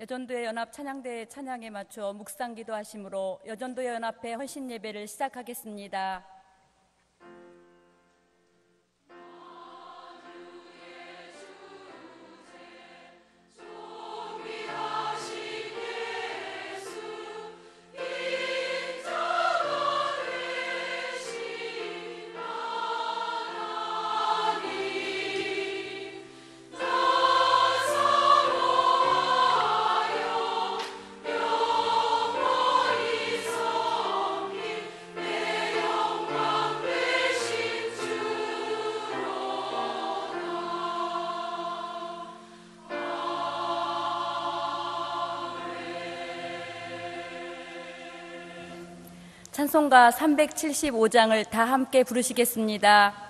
여전도의 연합 찬양대 찬양에 맞춰 묵상 기도 하심으로 여전도 연합회 헌신 예배를 시작하겠습니다. 찬송가 375장을 다 함께 부르시겠습니다.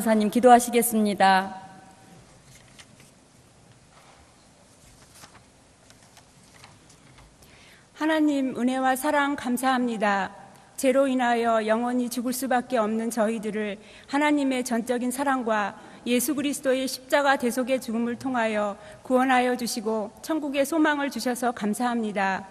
권사님 기도하시겠습니다. 하나님 은혜와 사랑 감사합니다. 죄로 인하여 영원히 죽을 수밖에 없는 저희들을 하나님의 전적인 사랑과 예수 그리스도의 십자가 대속의 죽음을 통하여 구원하여 주시고 천국의 소망을 주셔서 감사합니다.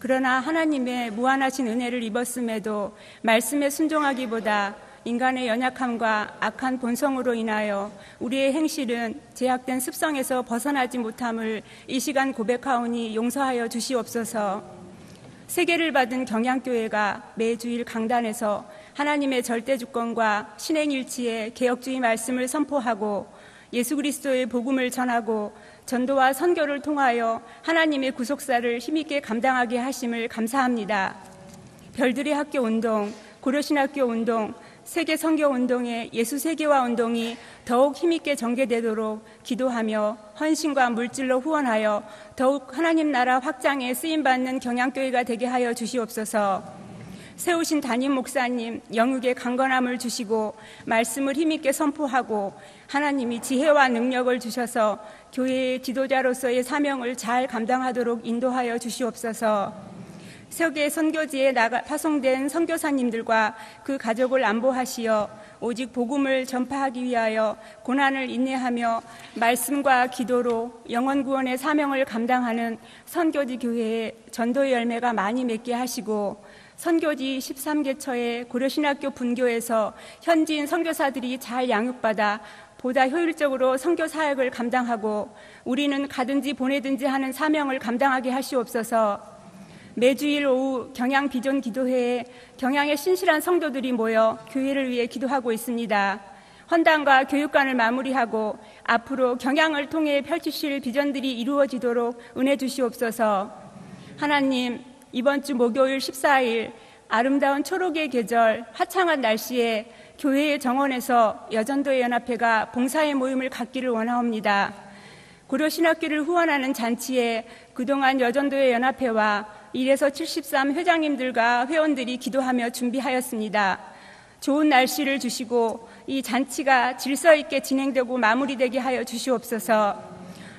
그러나 하나님의 무한하신 은혜를 입었음에도 말씀에 순종하기보다 인간의 연약함과 악한 본성으로 인하여 우리의 행실은 제약된 습성에서 벗어나지 못함을 이 시간 고백하오니 용서하여 주시옵소서. 세계를 받은 경양교회가 매주일 강단에서 하나님의 절대 주권과 신행일치의 개혁주의 말씀을 선포하고 예수 그리스도의 복음을 전하고 전도와 선교를 통하여 하나님의 구속사를 힘있게 감당하게 하심을 감사합니다. 별들의 학교 운동, 고려신학교 운동, 세계 선교 운동의 예수 세계화 운동이 더욱 힘있게 전개되도록 기도하며 헌신과 물질로 후원하여 더욱 하나님 나라 확장에 쓰임 받는 경양교회가 되게 하여 주시옵소서. 세우신 담임 목사님 영육의 강건함을 주시고 말씀을 힘있게 선포하고 하나님이 지혜와 능력을 주셔서 교회의 지도자로서의 사명을 잘 감당하도록 인도하여 주시옵소서. 세계 선교지에 나가 파송된 선교사님들과 그 가족을 안보하시어 오직 복음을 전파하기 위하여 고난을 인내하며 말씀과 기도로 영원 구원의 사명을 감당하는 선교지 교회에 전도의 열매가 많이 맺게 하시고 선교지 13개처의 고려신학교 분교에서 현지인 선교사들이 잘 양육받아 보다 효율적으로 선교 사역을 감당하고 우리는 가든지 보내든지 하는 사명을 감당하게 하시옵소서. 매주일 오후 경양 비전 기도회에 경양의 신실한 성도들이 모여 교회를 위해 기도하고 있습니다. 헌당과 교육관을 마무리하고 앞으로 경양을 통해 펼치실 비전들이 이루어지도록 은혜 주시옵소서. 하나님, 이번 주 목요일 14일 아름다운 초록의 계절, 화창한 날씨에 교회의 정원에서 여전도의 연합회가 봉사의 모임을 갖기를 원하옵니다. 고려 신학교를 후원하는 잔치에 그동안 여전도의 연합회와 1에서 73 회장님들과 회원들이 기도하며 준비하였습니다. 좋은 날씨를 주시고 이 잔치가 질서 있게 진행되고 마무리되게 하여 주시옵소서.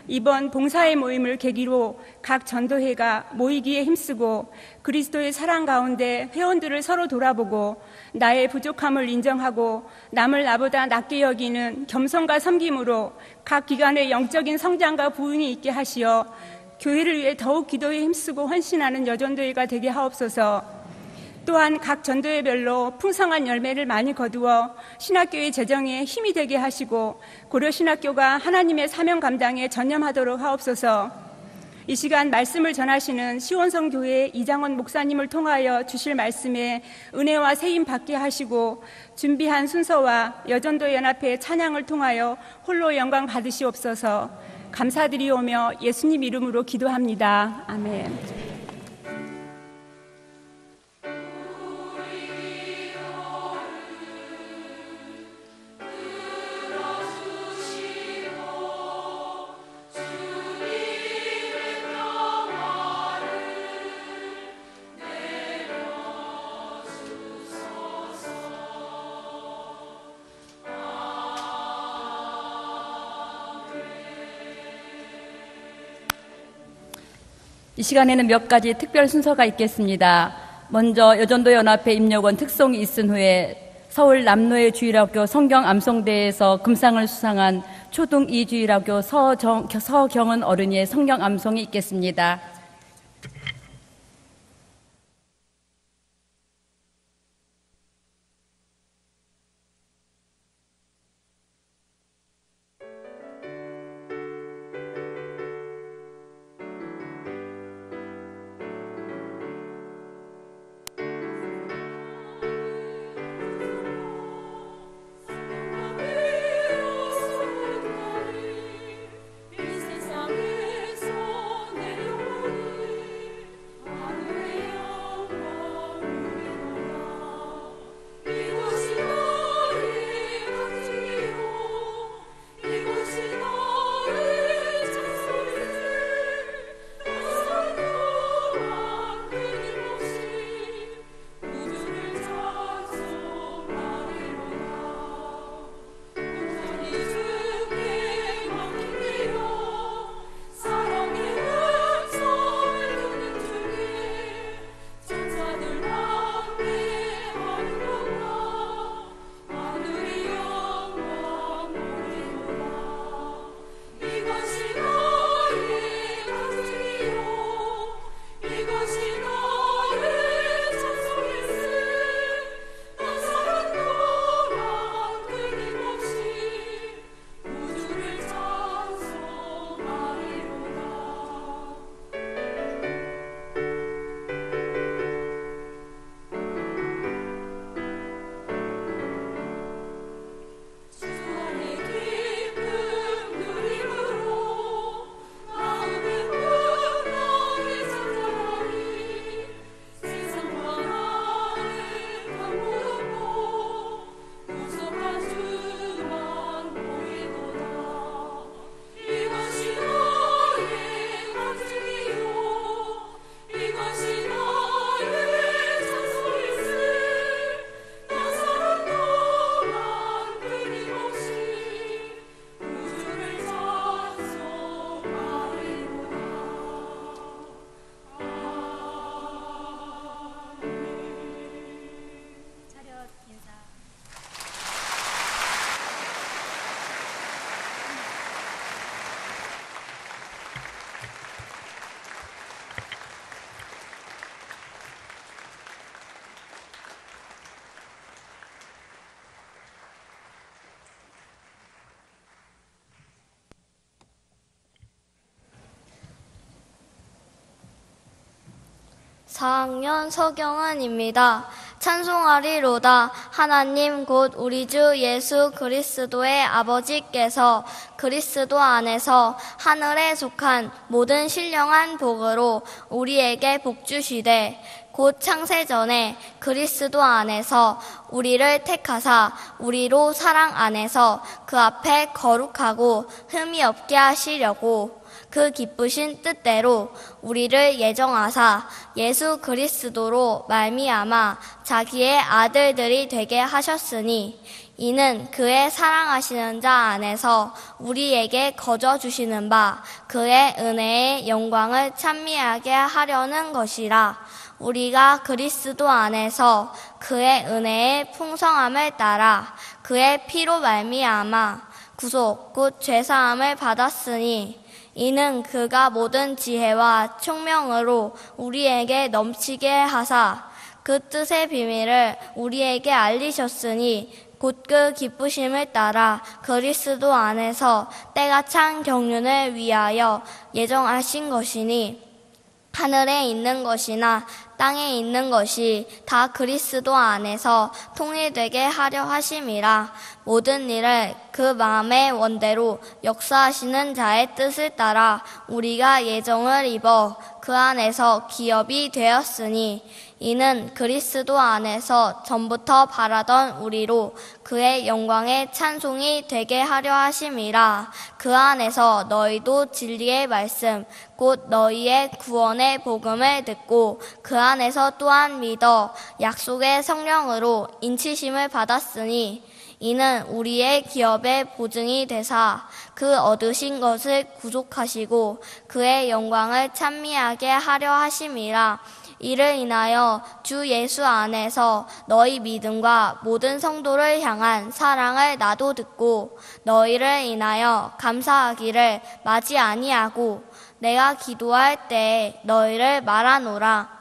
이번 봉사의 모임을 계기로 각 전도회가 모이기에 힘쓰고 그리스도의 사랑 가운데 회원들을 서로 돌아보고 나의 부족함을 인정하고 남을 나보다 낮게 여기는 겸손과 섬김으로 각 기관의 영적인 성장과 부흥이 있게 하시어 교회를 위해 더욱 기도에 힘쓰고 헌신하는 여전도회가 되게 하옵소서. 또한 각 전도회별로 풍성한 열매를 많이 거두어 신학교의 재정에 힘이 되게 하시고 고려신학교가 하나님의 사명 감당에 전념하도록 하옵소서. 이 시간 말씀을 전하시는 시원성 교회 이장원 목사님을 통하여 주실 말씀에 은혜와 세임 받게 하시고 준비한 순서와 여전도 연합회 찬양을 통하여 홀로 영광 받으시옵소서. 감사드리오며 예수님 이름으로 기도합니다. 아멘. 이 시간에는 몇 가지 특별 순서가 있겠습니다. 먼저 여전도 연합회 입력원 특송이 있은 후에 서울 남로의 주일학교 성경 암송대에서 금상을 수상한 초등 이주일학교 서정, 서경은 어른이의 성경 암송이 있겠습니다. 4학년 서경은입니다. 찬송하리로다 하나님 곧 우리 주 예수 그리스도의 아버지께서 그리스도 안에서 하늘에 속한 모든 신령한 복으로 우리에게 복 주시되 곧 창세 전에 그리스도 안에서 우리를 택하사 우리로 사랑 안에서 그 앞에 거룩하고 흠이 없게 하시려고 그 기쁘신 뜻대로 우리를 예정하사 예수 그리스도로 말미암아 자기의 아들들이 되게 하셨으니 이는 그의 사랑하시는 자 안에서 우리에게 거저 주시는 바 그의 은혜의 영광을 찬미하게 하려는 것이라. 우리가 그리스도 안에서 그의 은혜의 풍성함을 따라 그의 피로 말미암아 구속 곧 죄 사함을 받았으니 이는 그가 모든 지혜와 총명으로 우리에게 넘치게 하사 그 뜻의 비밀을 우리에게 알리셨으니 곧 그 기쁘심을 따라 그리스도 안에서 때가 찬 경륜을 위하여 예정하신 것이니 하늘에 있는 것이나 땅에 있는 것이 다 그리스도 안에서 통일되게 하려 하심이라. 모든 일을 그 마음의 원대로 역사하시는 자의 뜻을 따라 우리가 예정을 입어 그 안에서 기업이 되었으니 이는 그리스도 안에서 전부터 바라던 우리로 그의 영광의 찬송이 되게 하려 하심이라. 그 안에서 너희도 진리의 말씀 곧 너희의 구원의 복음을 듣고 그 안에서 또한 믿어 약속의 성령으로 인치심을 받았으니 이는 우리의 기업의 보증이 되사 그 얻으신 것을 구속하시고 그의 영광을 찬미하게 하려 하심이라 이를 인하여 주 예수 안에서 너희 믿음과 모든 성도를 향한 사랑을 나도 듣고 너희를 인하여 감사하기를 마지 아니하고 내가 기도할 때에 너희를 말하노라.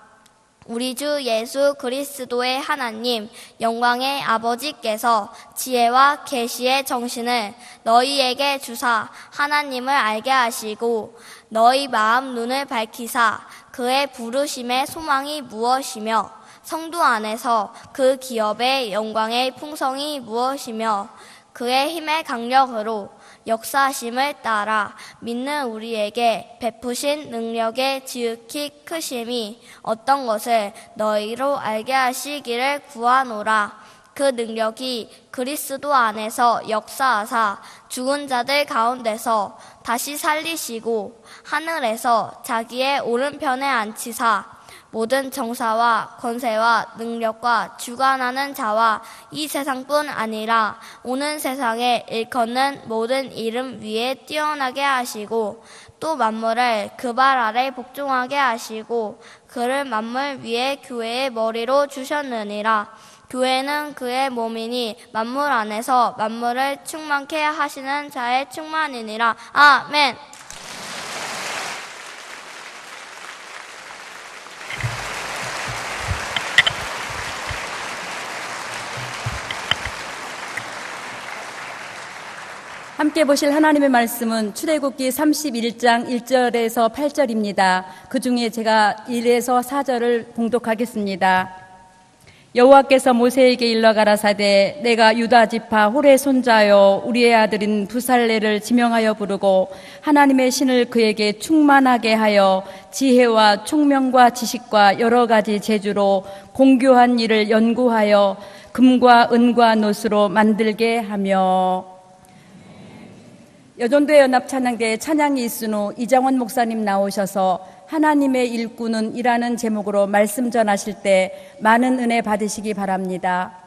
우리 주 예수 그리스도의 하나님 영광의 아버지께서 지혜와 계시의 정신을 너희에게 주사 하나님을 알게 하시고 너희 마음 눈을 밝히사 그의 부르심의 소망이 무엇이며 성도 안에서 그 기업의 영광의 풍성이 무엇이며 그의 힘의 강력으로 역사심을 따라 믿는 우리에게 베푸신 능력의 지극히 크심이 어떤 것을 너희로 알게 하시기를 구하노라. 그 능력이 그리스도 안에서 역사하사 죽은 자들 가운데서 다시 살리시고 하늘에서 자기의 오른편에 앉히사 모든 정사와 권세와 능력과 주관하는 자와 이 세상뿐 아니라 오는 세상에 일컫는 모든 이름 위에 뛰어나게 하시고 또 만물을 그 발 아래 복종하게 하시고 그를 만물 위에 교회의 머리로 주셨느니라. 교회는 그의 몸이니 만물 안에서 만물을 충만케 하시는 자의 충만이니라. 아멘. 함께 보실 하나님의 말씀은 출애굽기 31장 1절에서 8절입니다. 그 중에 제가 1에서 4절을 봉독하겠습니다. 여호와께서 모세에게 일러 가라사대 내가 유다 지파 홀의 손자여 우리의 아들인 부살레를 지명하여 부르고 하나님의 신을 그에게 충만하게 하여 지혜와 총명과 지식과 여러 가지 재주로 공교한 일을 연구하여 금과 은과 노수로 만들게 하며 여전도의 연합 찬양대 찬양이 있은 후 이장원 목사님 나오셔서 하나님의 일꾼은 이라는 제목으로 말씀 전하실 때 많은 은혜 받으시기 바랍니다.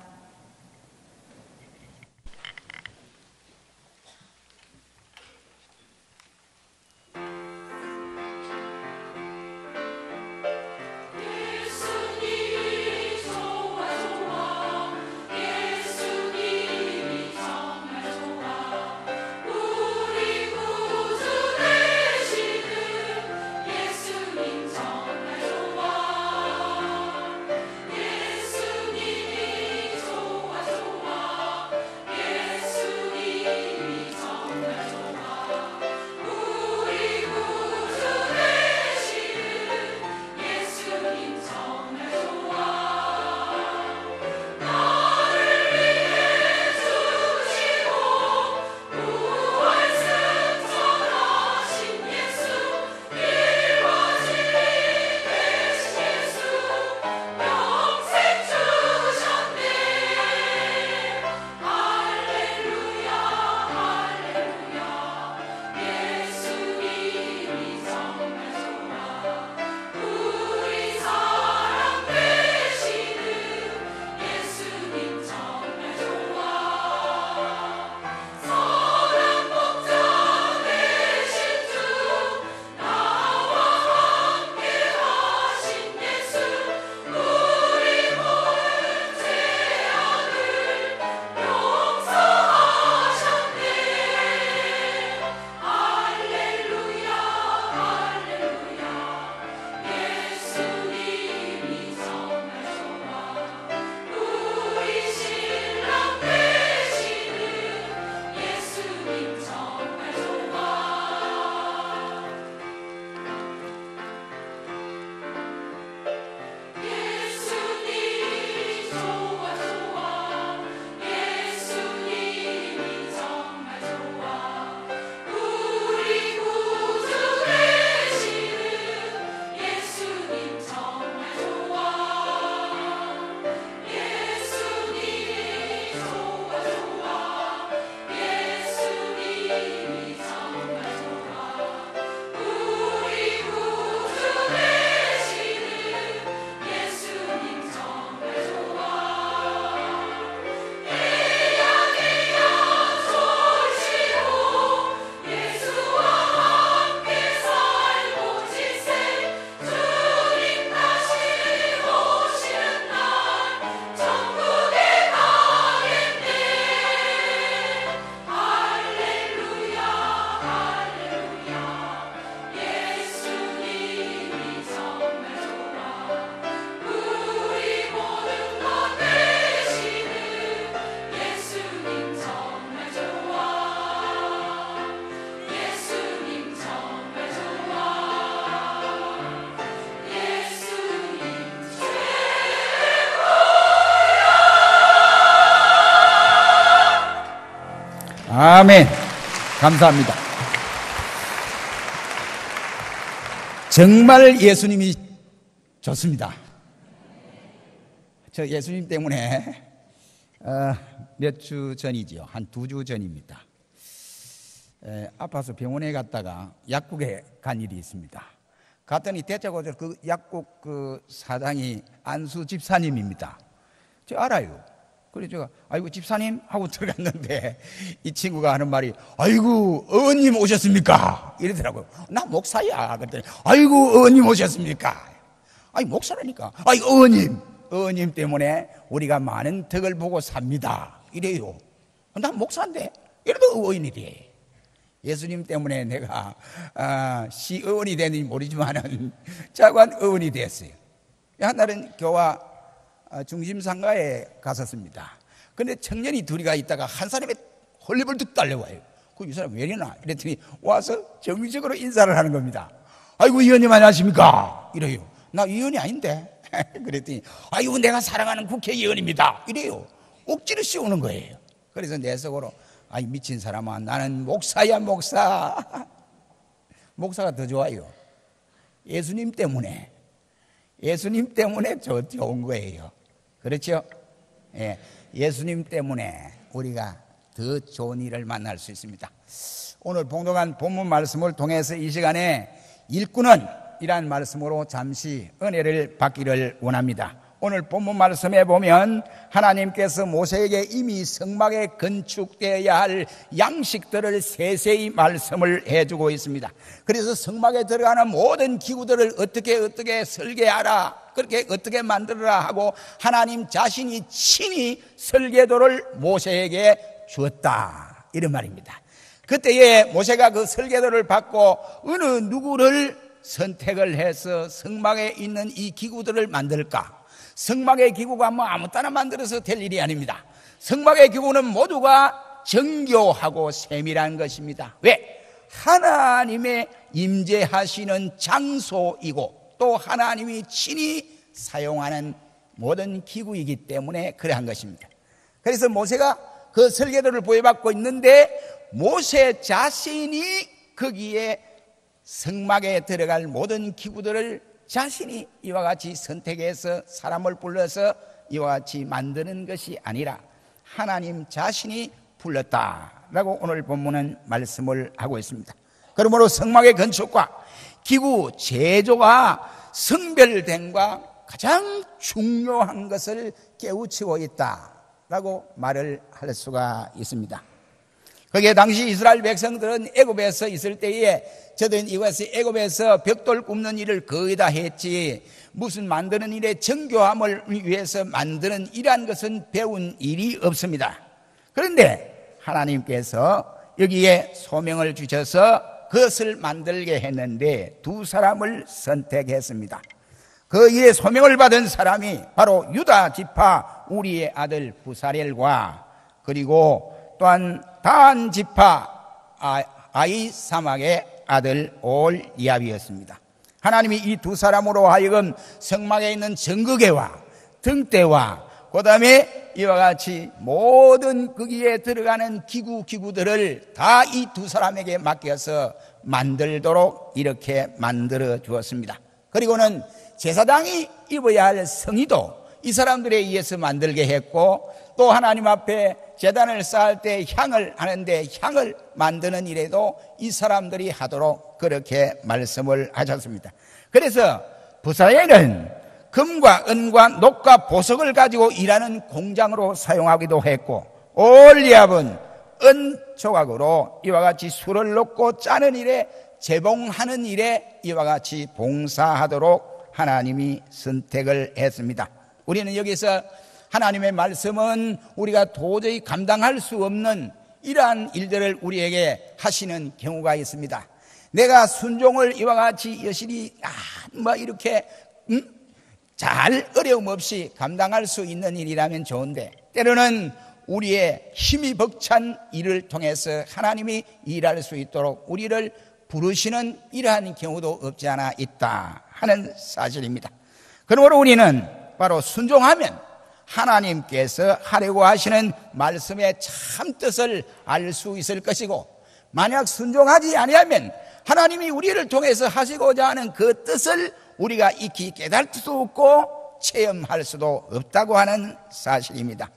아멘. 감사합니다. 정말 예수님이 좋습니다. 저 예수님 때문에 어, 몇주 전이지요. 한 두 주 전입니다. 에, 아파서 병원에 갔다가 약국에 간 일이 있습니다. 갔더니 대체고들 그 약국 그 사장이 안수 집사님입니다. 저 알아요. 그래서 제가 아이고 집사님 하고 들어갔는데 이 친구가 하는 말이 아이고 어머님 오셨습니까? 이러더라고요. 나 목사야. 그랬더니 아이고 어머님 오셨습니까? 아니 목사라니까. 아이 어머님 어머님 때문에 우리가 많은 덕을 보고 삽니다. 이래요. 난 목사인데 이래도 의원이 돼. 예수님 때문에 내가 아, 시의원이 되는지 모르지만은 자관 의원이 됐어요. 한 날은 교화 아, 중심 상가에 갔었습니다. 근데 청년이 둘이가 있다가 한 사람이 헐리벌떡 달려와요. 그 이 사람 왜 이러나? 이랬더니 와서 정식으로 인사를 하는 겁니다. 아이고, 의원님 안녕하십니까? 이래요. 나 의원이 아닌데. 그랬더니, 아이고, 내가 사랑하는 국회의원입니다. 이래요. 억지로 씌우는 거예요. 그래서 내 속으로, 아이, 미친 사람아, 나는 목사야, 목사. 목사가 더 좋아요. 예수님 때문에. 예수님 때문에 저, 좋은 거예요. 그렇죠? 예, 예수님 때문에 우리가 더 좋은 일을 만날 수 있습니다. 오늘 봉독한 본문 말씀을 통해서 이 시간에 일꾼은 이란 말씀으로 잠시 은혜를 받기를 원합니다. 오늘 본문 말씀에 보면 하나님께서 모세에게 이미 성막에 건축되어야 할 양식들을 세세히 말씀을 해주고 있습니다. 그래서 성막에 들어가는 모든 기구들을 어떻게 어떻게 설계하라, 그렇게 어떻게 만들어라 하고 하나님 자신이 친히 설계도를 모세에게 주었다. 이런 말입니다. 그때에 모세가 그 설계도를 받고 어느 누구를 선택을 해서 성막에 있는 이 기구들을 만들까? 성막의 기구가 뭐 아무 따나 만들어서 될 일이 아닙니다. 성막의 기구는 모두가 정교하고 세밀한 것입니다. 왜? 하나님의 임재하시는 장소이고 또 하나님이 친히 사용하는 모든 기구이기 때문에 그러한 것입니다. 그래서 모세가 그 설계도를 보여받고 있는데 모세 자신이 거기에 성막에 들어갈 모든 기구들을 자신이 이와 같이 선택해서 사람을 불러서 이와 같이 만드는 것이 아니라 하나님 자신이 불렀다라고 오늘 본문은 말씀을 하고 있습니다. 그러므로 성막의 건축과 기구 제조가 성별됨과 가장 중요한 것을 깨우치고 있다라고 말을 할 수가 있습니다. 거기에 당시 이스라엘 백성들은 애굽에서 있을 때에 저들은 이것이 애굽에서 벽돌 굽는 일을 거의 다 했지 무슨 만드는 일에 정교함을 위해서 만드는 일한 것은 배운 일이 없습니다. 그런데 하나님께서 여기에 소명을 주셔서 그것을 만들게 했는데 두 사람을 선택했습니다. 그 일에 소명을 받은 사람이 바로 유다 지파 우리의 아들 부사렐과 그리고 또한 단 지파 아, 아이 사막의 아들 올 이압이었습니다. 하나님이 이 두 사람으로 하여금 성막에 있는 정극계와 등대와 그 다음에 이와 같이 모든 거기에 들어가는 기구 기구들을 다 이 두 사람에게 맡겨서 만들도록 이렇게 만들어 주었습니다. 그리고는 제사장이 입어야 할 성의도 이 사람들에 의해서 만들게 했고 또 하나님 앞에 재단을 쌓을 때 향을 하는데 향을 만드는 일에도 이 사람들이 하도록 그렇게 말씀을 하셨습니다. 그래서 부사에는 금과 은과 녹과 보석을 가지고 일하는 공장으로 사용하기도 했고 올리압은 은 조각으로 이와 같이 술을 넣고 짜는 일에 재봉하는 일에 이와 같이 봉사하도록 하나님이 선택을 했습니다. 우리는 여기서 하나님의 말씀은 우리가 도저히 감당할 수 없는 이러한 일들을 우리에게 하시는 경우가 있습니다. 내가 순종을 이와 같이 여실히 아, 뭐 이렇게 음? 잘 어려움 없이 감당할 수 있는 일이라면 좋은데 때로는 우리의 힘이 벅찬 일을 통해서 하나님이 일할 수 있도록 우리를 부르시는 이러한 경우도 없지 않아 있다 하는 사실입니다. 그러므로 우리는 바로 순종하면 하나님께서 하려고 하시는 말씀의 참 뜻을 알 수 있을 것이고 만약 순종하지 아니하면 하나님이 우리를 통해서 하시고자 하는 그 뜻을 우리가 익히 깨달을 수도 없고 체험할 수도 없다고 하는 사실입니다.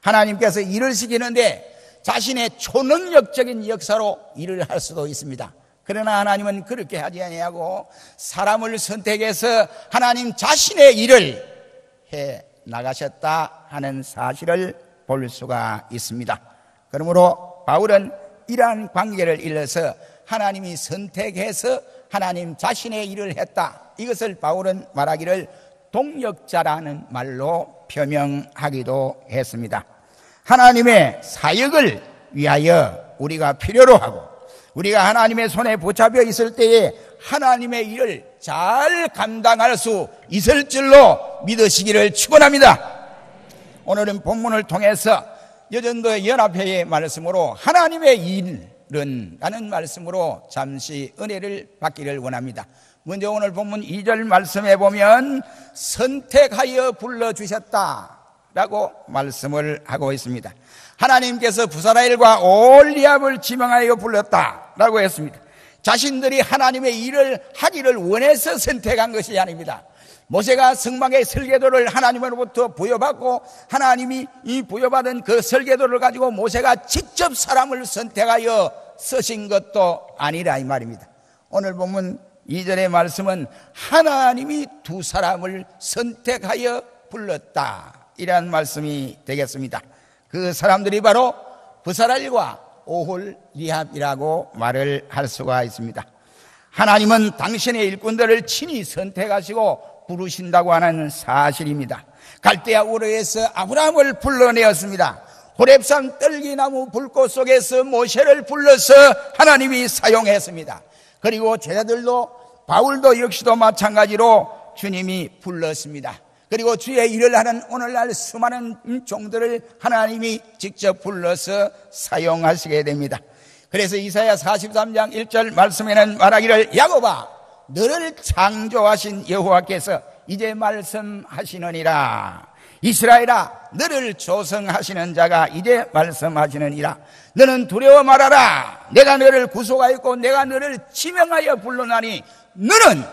하나님께서 일을 시키는데 자신의 초능력적인 역사로 일을 할 수도 있습니다. 그러나 하나님은 그렇게 하지 아니하고 사람을 선택해서 하나님 자신의 일을 해 나가셨다 하는 사실을 볼 수가 있습니다. 그러므로 바울은 이러한 관계를 일러서 하나님이 선택해서 하나님 자신의 일을 했다. 이것을 바울은 말하기를 동력자라는 말로 표명하기도 했습니다. 하나님의 사역을 위하여 우리가 필요로 하고 우리가 하나님의 손에 붙잡혀 있을 때에 하나님의 일을 잘 감당할 수 있을 줄로 믿으시기를 축원합니다. 오늘은 본문을 통해서 여전도 연합회의 말씀으로 하나님의 일은 라는 말씀으로 잠시 은혜를 받기를 원합니다. 먼저 오늘 본문 2절 말씀해 보면 선택하여 불러주셨다 라고 말씀을 하고 있습니다. 하나님께서 부사라엘과 올리압을 지명하여 불렀다 라고 했습니다. 자신들이 하나님의 일을 하기를 원해서 선택한 것이 아닙니다. 모세가 성막의 설계도를 하나님으로부터 부여받고 하나님이 이 부여받은 그 설계도를 가지고 모세가 직접 사람을 선택하여 쓰신 것도 아니라 이 말입니다. 오늘 보면 2절의 말씀은 하나님이 두 사람을 선택하여 불렀다. 이러한 말씀이 되겠습니다. 그 사람들이 바로 부사랄과 오홀 리합이라고 말을 할 수가 있습니다. 하나님은 당신의 일꾼들을 친히 선택하시고 부르신다고 하는 사실입니다. 갈대아 우르에서 아브라함을 불러내었습니다. 호랩산 떨기나무 불꽃 속에서 모세를 불러서 하나님이 사용했습니다. 그리고 제자들도 바울도 역시도 마찬가지로 주님이 불렀습니다. 그리고 주의 일을 하는 오늘날 수많은 종들을 하나님이 직접 불러서 사용하시게 됩니다. 그래서 이사야 43장 1절 말씀에는 말하기를 야곱아 너를 창조하신 여호와께서 이제 말씀하시느니라 이스라엘아 너를 조성하시는 자가 이제 말씀하시느니라 너는 두려워 말아라 내가 너를 구속하였고 내가 너를 지명하여 불러나니 너는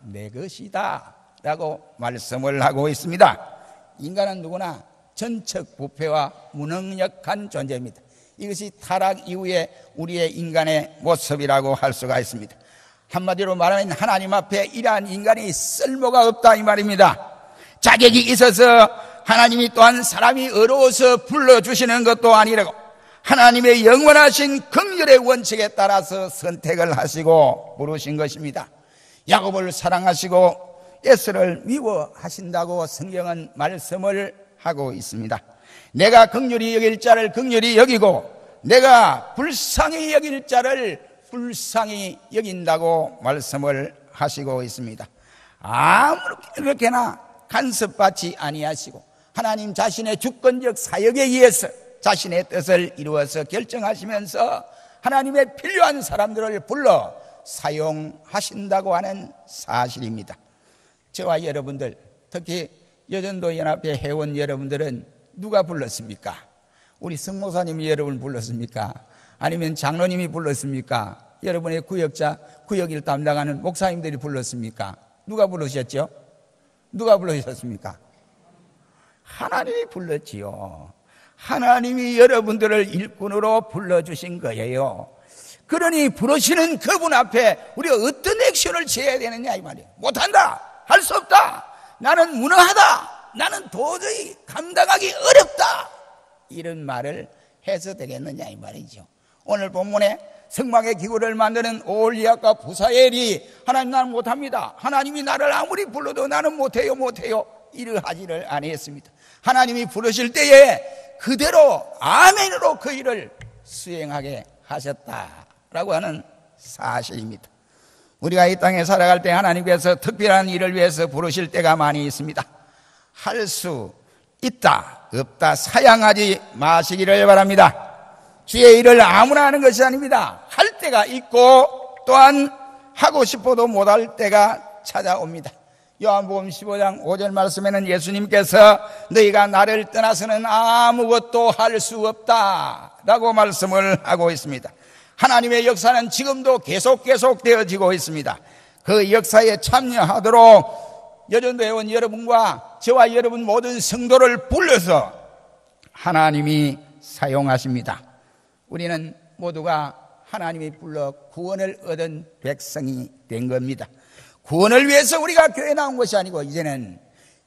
내 것이다 라고 말씀을 하고 있습니다. 인간은 누구나 전적 부패와 무능력한 존재입니다. 이것이 타락 이후에 우리의 인간의 모습이라고 할 수가 있습니다. 한마디로 말하면 하나님 앞에 이러한 인간이 쓸모가 없다 이 말입니다. 자격이 있어서 하나님이 또한 사람이 어려워서 불러주시는 것도 아니라고 하나님의 영원하신 긍휼의 원칙에 따라서 선택을 하시고 부르신 것입니다. 야곱을 사랑하시고 에스를 미워하신다고 성경은 말씀을 하고 있습니다. 내가 극률이 여길 자를 극률이 여기고 내가 불쌍히 여길 자를 불쌍히 여긴다고 말씀을 하시고 있습니다. 아무렇게나 간섭받지 아니하시고 하나님 자신의 주권적 사역에 의해서 자신의 뜻을 이루어서 결정하시면서 하나님의 필요한 사람들을 불러 사용하신다고 하는 사실입니다. 저와 여러분들, 특히 여전도 연합회 회원 여러분들은 누가 불렀습니까? 우리 성모사님이 여러분 불렀습니까? 아니면 장로님이 불렀습니까? 여러분의 구역자, 구역을 담당하는 목사님들이 불렀습니까? 누가 부르셨죠? 누가 부르셨습니까? 하나님이 불렀지요. 하나님이 여러분들을 일꾼으로 불러주신 거예요. 그러니 부르시는 그분 앞에 우리가 어떤 액션을 취해야 되느냐 이 말이에요. 못한다. 할 수 없다. 나는 무능하다. 나는 도저히 감당하기 어렵다. 이런 말을 해서 되겠느냐 이 말이죠. 오늘 본문에 성막의 기구를 만드는 올리아과 부사엘이 하나님 나는 못합니다. 하나님이 나를 아무리 불러도 나는 못해요 못해요 이러하지를 아니했습니다. 하나님이 부르실 때에 그대로 아멘으로 그 일을 수행하게 하셨다라고 하는 사실입니다. 우리가 이 땅에 살아갈 때 하나님께서 특별한 일을 위해서 부르실 때가 많이 있습니다. 할 수 있다, 없다, 사양하지 마시기를 바랍니다. 주의 일을 아무나 하는 것이 아닙니다. 할 때가 있고 또한 하고 싶어도 못할 때가 찾아옵니다. 요한복음 15장 5절 말씀에는 예수님께서 너희가 나를 떠나서는 아무것도 할 수 없다 라고 말씀을 하고 있습니다. 하나님의 역사는 지금도 계속 계속 되어지고 있습니다. 그 역사에 참여하도록 여전도 회원 여러분과 저와 여러분 모든 성도를 불러서 하나님이 사용하십니다. 우리는 모두가 하나님이 불러 구원을 얻은 백성이 된 겁니다. 구원을 위해서 우리가 교회 나온 것이 아니고 이제는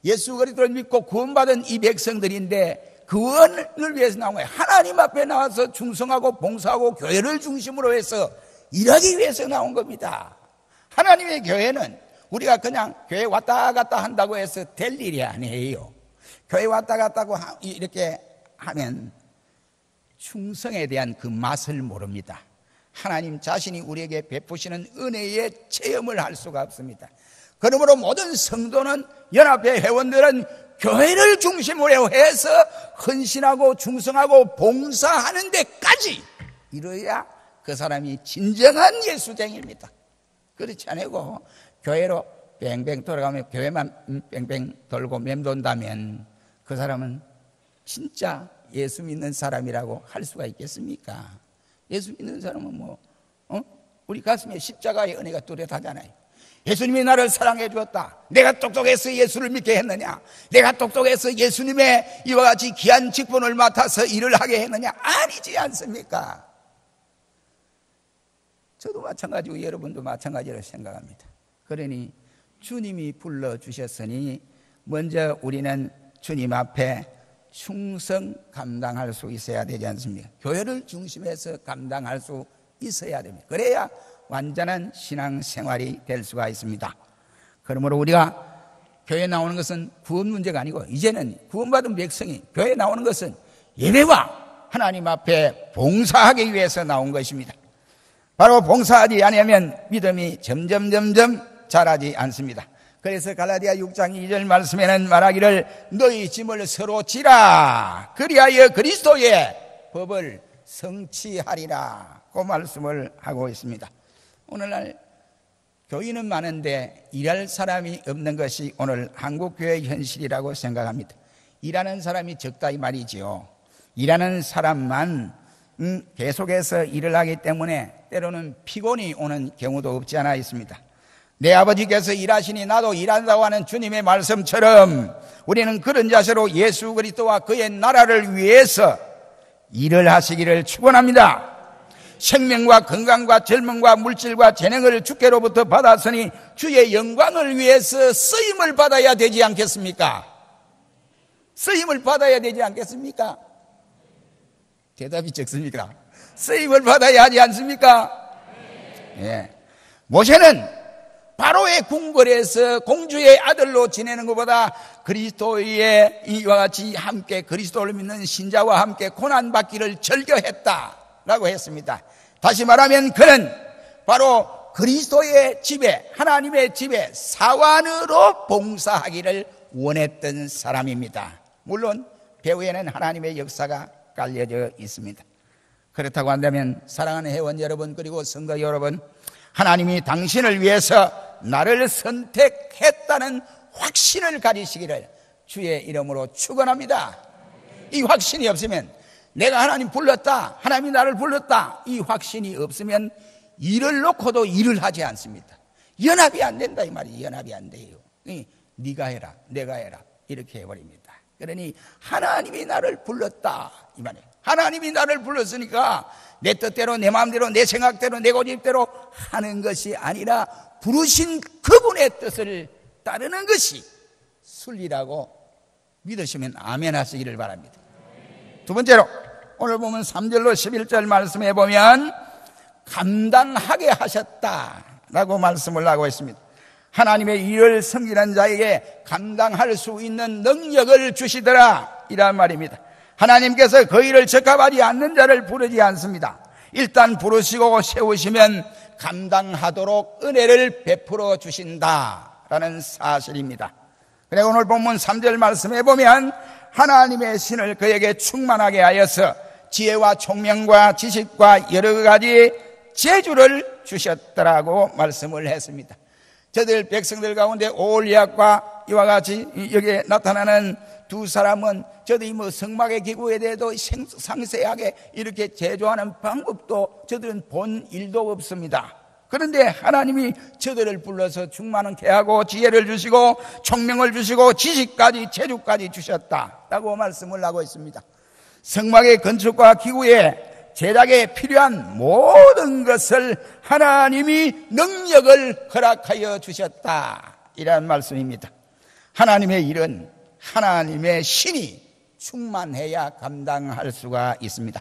예수 그리스도를 믿고 구원받은 이 백성들인데 구원을 위해서 나온 거예요. 하나님 앞에 나와서 충성하고 봉사하고 교회를 중심으로 해서 일하기 위해서 나온 겁니다. 하나님의 교회는 우리가 그냥 교회 왔다 갔다 한다고 해서 될 일이 아니에요. 교회 왔다 갔다고 이렇게 하면 충성에 대한 그 맛을 모릅니다. 하나님 자신이 우리에게 베푸시는 은혜의 체험을 할 수가 없습니다. 그러므로 모든 성도는 연합회 회원들은 교회를 중심으로 해서 헌신하고 충성하고 봉사하는 데까지 이뤄야 그 사람이 진정한 예수쟁입니다. 그렇지 않고 교회로 뱅뱅 돌아가면 교회만 뱅뱅 돌고 맴돈다면 그 사람은 진짜 예수 믿는 사람이라고 할 수가 있겠습니까? 예수 믿는 사람은 뭐, 어? 우리 가슴에 십자가의 은혜가 뚜렷하잖아요. 예수님이 나를 사랑해 주었다. 내가 똑똑해서 예수를 믿게 했느냐? 내가 똑똑해서 예수님의 이와 같이 귀한 직분을 맡아서 일을 하게 했느냐? 아니지 않습니까? 저도 마찬가지고 여러분도 마찬가지로 생각합니다. 그러니 주님이 불러주셨으니 먼저 우리는 주님 앞에 충성 감당할 수 있어야 되지 않습니까? 교회를 중심해서 감당할 수 있어야 됩니다. 그래야 완전한 신앙 생활이 될 수가 있습니다. 그러므로 우리가 교회 나오는 것은 구원 문제가 아니고 이제는 구원받은 백성이 교회 나오는 것은 예배와 하나님 앞에 봉사하기 위해서 나온 것입니다. 바로 봉사하지 아니하면 믿음이 점점 점점 자라지 않습니다. 그래서 갈라디아 6장 2절 말씀에는 말하기를 너희 짐을 서로 지라 그리하여 그리스도의 법을 성취하리라 그 말씀을 하고 있습니다. 오늘날 교인은 많은데 일할 사람이 없는 것이 오늘 한국 교회 현실이라고 생각합니다. 일하는 사람이 적다 이 말이지요. 일하는 사람만 음, 계속해서 일을 하기 때문에 때로는 피곤이 오는 경우도 없지 않아 있습니다. 내 아버지께서 일하시니 나도 일한다고 하는 주님의 말씀처럼 우리는 그런 자세로 예수 그리스도와 그의 나라를 위해서 일을 하시기를 축원합니다. 생명과 건강과 젊음과 물질과 재능을 주께로부터 받았으니 주의 영광을 위해서 쓰임을 받아야 되지 않겠습니까? 쓰임을 받아야 되지 않겠습니까? 대답이 적습니까? 쓰임을 받아야 하지 않습니까? 예. 모세는 바로의 궁궐에서 공주의 아들로 지내는 것보다 그리스도의 이와 같이 함께 그리스도를 믿는 신자와 함께 고난받기를 절교했다라고 했습니다. 다시 말하면 그는 바로 그리스도의 집에 하나님의 집에 사관으로 봉사하기를 원했던 사람입니다. 물론 배후에는 하나님의 역사가 깔려져 있습니다. 그렇다고 한다면 사랑하는 회원 여러분 그리고 선거 여러분 하나님이 당신을 위해서 나를 선택했다는 확신을 가지시기를 주의 이름으로 축원합니다. 이 확신이 없으면 내가 하나님 불렀다. 하나님이 나를 불렀다. 이 확신이 없으면 일을 놓고도 일을 하지 않습니다. 연합이 안 된다 이 말이 연합이 안 돼요. 네가 해라. 내가 해라. 이렇게 해 버립니다. 그러니 하나님이 나를 불렀다 이 말이에요. 하나님이 나를 불렀으니까 내 뜻대로 내 마음대로 내 생각대로 내 고집대로 하는 것이 아니라 부르신 그분의 뜻을 따르는 것이 순리라고 믿으시면 아멘 하시기를 바랍니다. 두 번째로 오늘 보면 3절로 11절 말씀해 보면 감당하게 하셨다라고 말씀을 하고 있습니다. 하나님의 일을 섬기는 자에게 감당할 수 있는 능력을 주시더라 이란 말입니다. 하나님께서 그 일을 적합하지 않는 자를 부르지 않습니다. 일단 부르시고 세우시면 감당하도록 은혜를 베풀어 주신다라는 사실입니다. 그래 오늘 본문 3절 말씀해 보면 하나님의 신을 그에게 충만하게 하여서 지혜와 총명과 지식과 여러 가지 재주를 주셨더라고 말씀을 했습니다. 저들 백성들 가운데 오올리압과 이와 같이 여기에 나타나는 두 사람은 저들이 뭐 성막의 기구에 대해도 상세하게 이렇게 제조하는 방법도 저들은 본 일도 없습니다. 그런데 하나님이 저들을 불러서 충만케 하고 지혜를 주시고 총명을 주시고 지식까지 재주까지 주셨다라고 말씀을 하고 있습니다. 성막의 건축과 기구에 제작에 필요한 모든 것을 하나님이 능력을 허락하여 주셨다. 이런 말씀입니다. 하나님의 일은 하나님의 신이 충만해야 감당할 수가 있습니다.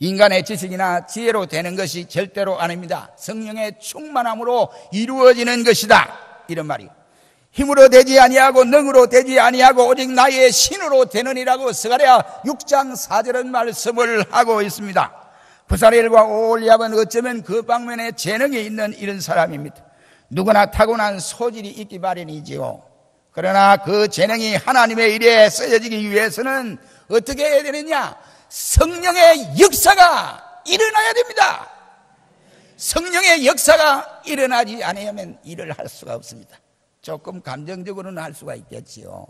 인간의 지식이나 지혜로 되는 것이 절대로 아닙니다. 성령의 충만함으로 이루어지는 것이다. 이런 말이. 힘으로 되지 아니하고 능으로 되지 아니하고 오직 나의 신으로 되느니라고 스가랴 6장 4절은 말씀을 하고 있습니다. 부사렐과 오올리압은 어쩌면 그 방면에 재능이 있는 이런 사람입니다. 누구나 타고난 소질이 있기 마련이지요. 그러나 그 재능이 하나님의 일에 쓰여지기 위해서는 어떻게 해야 되느냐? 성령의 역사가 일어나야 됩니다. 성령의 역사가 일어나지 않으면 일을 할 수가 없습니다. 조금 감정적으로는 할 수가 있겠지요.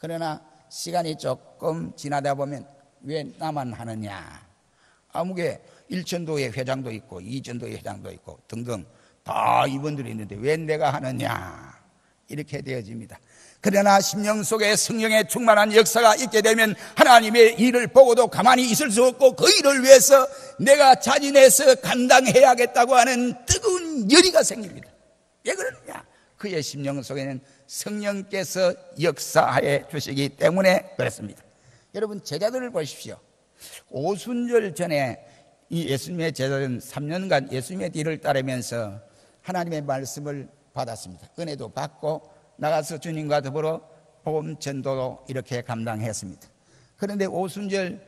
그러나 시간이 조금 지나다 보면 왜 나만 하느냐? 아무게 1천도의 회장도 있고 2천도의 회장도 있고 등등 다 이분들이 있는데 왜 내가 하느냐? 이렇게 되어집니다. 그러나 심령 속에 성령의 충만한 역사가 있게 되면 하나님의 일을 보고도 가만히 있을 수 없고 그 일을 위해서 내가 자진해서 감당해야겠다고 하는 뜨거운 열의가 생깁니다. 왜 그러느냐? 그의 심령 속에는 성령께서 역사해 주시기 때문에 그렇습니다. 여러분 제자들을 보십시오. 오순절 전에 이 예수님의 제자들은 3년간 예수님의 뒤를 따르면서 하나님의 말씀을 받았습니다. 은혜도 받고 나가서 주님과 더불어 복음 전도도 이렇게 감당했습니다. 그런데 오순절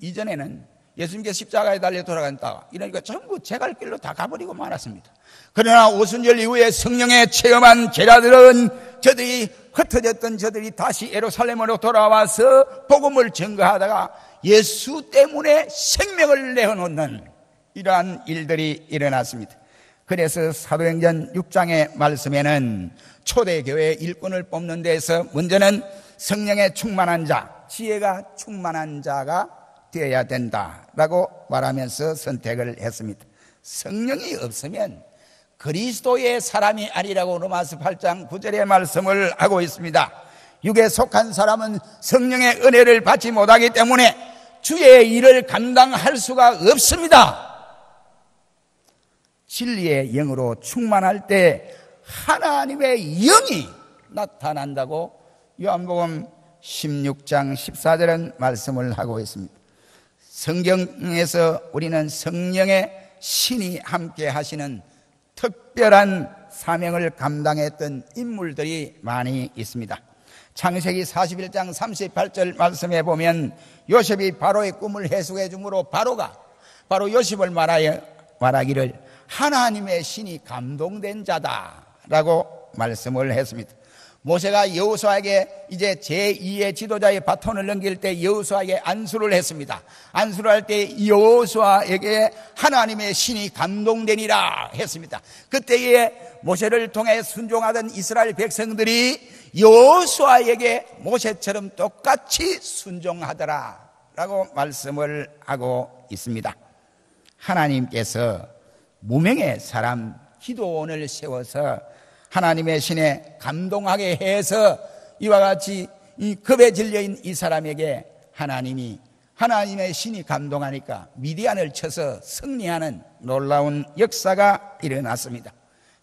이전에는 예수님께 십자가에 달려 돌아간다. 이러니까 전부 제 갈 길로 다 가버리고 말았습니다. 그러나 오순절 이후에 성령에 체험한 제자들은 저들이 흩어졌던 저들이 다시 에루살렘으로 돌아와서 복음을 증거하다가 예수 때문에 생명을 내어놓는 이러한 일들이 일어났습니다. 그래서 사도행전 6장의 말씀에는 초대교회 일꾼을 뽑는 데서 먼저는 성령에 충만한 자, 지혜가 충만한 자가 되어야 된다라고 말하면서 선택을 했습니다. 성령이 없으면 그리스도의 사람이 아니라고 로마서 8장 9절의 말씀을 하고 있습니다. 육에 속한 사람은 성령의 은혜를 받지 못하기 때문에 주의 일을 감당할 수가 없습니다. 진리의 영으로 충만할 때 하나님의 영이 나타난다고 요한복음 16장 14절은 말씀을 하고 있습니다. 성경에서 우리는 성령의 신이 함께 하시는 특별한 사명을 감당했던 인물들이 많이 있습니다. 창세기 41장 38절 말씀에 보면 요셉이 바로의 꿈을 해석해 주므로 바로가 바로 요셉을 말하여 말하기를 하나님의 신이 감동된 자다. 라고 말씀을 했습니다. 모세가 여호수아에게 이제 제2의 지도자의 바톤을 넘길 때 여호수아에게 안수를 했습니다. 안수를 할 때 여호수아에게 하나님의 신이 감동되니라 했습니다. 그때에 모세를 통해 순종하던 이스라엘 백성들이 여호수아에게 모세처럼 똑같이 순종하더라라고 말씀을 하고 있습니다. 하나님께서 무명의 사람 기도원을 세워서 하나님의 신에 감동하게 해서 이와 같이 이 급에 질려인 이 사람에게 하나님이 하나님의 신이 감동하니까 미디안을 쳐서 승리하는 놀라운 역사가 일어났습니다.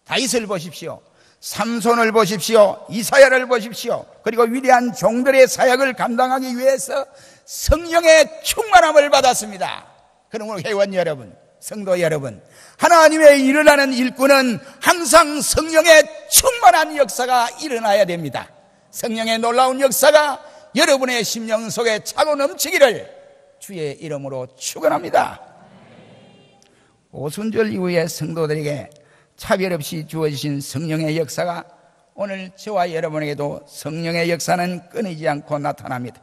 다윗을 보십시오. 삼손을 보십시오. 이사야를 보십시오. 그리고 위대한 종들의 사역을 감당하기 위해서 성령의 충만함을 받았습니다. 그러므로 회원 여러분, 성도 여러분, 하나님의 일어나는 일꾼은 항상 성령의 충만한 역사가 일어나야 됩니다. 성령의 놀라운 역사가 여러분의 심령 속에 차고 넘치기를 주의 이름으로 축원합니다. 오순절 이후에 성도들에게 차별 없이 주어지신 성령의 역사가 오늘 저와 여러분에게도 성령의 역사는 끊이지 않고 나타납니다.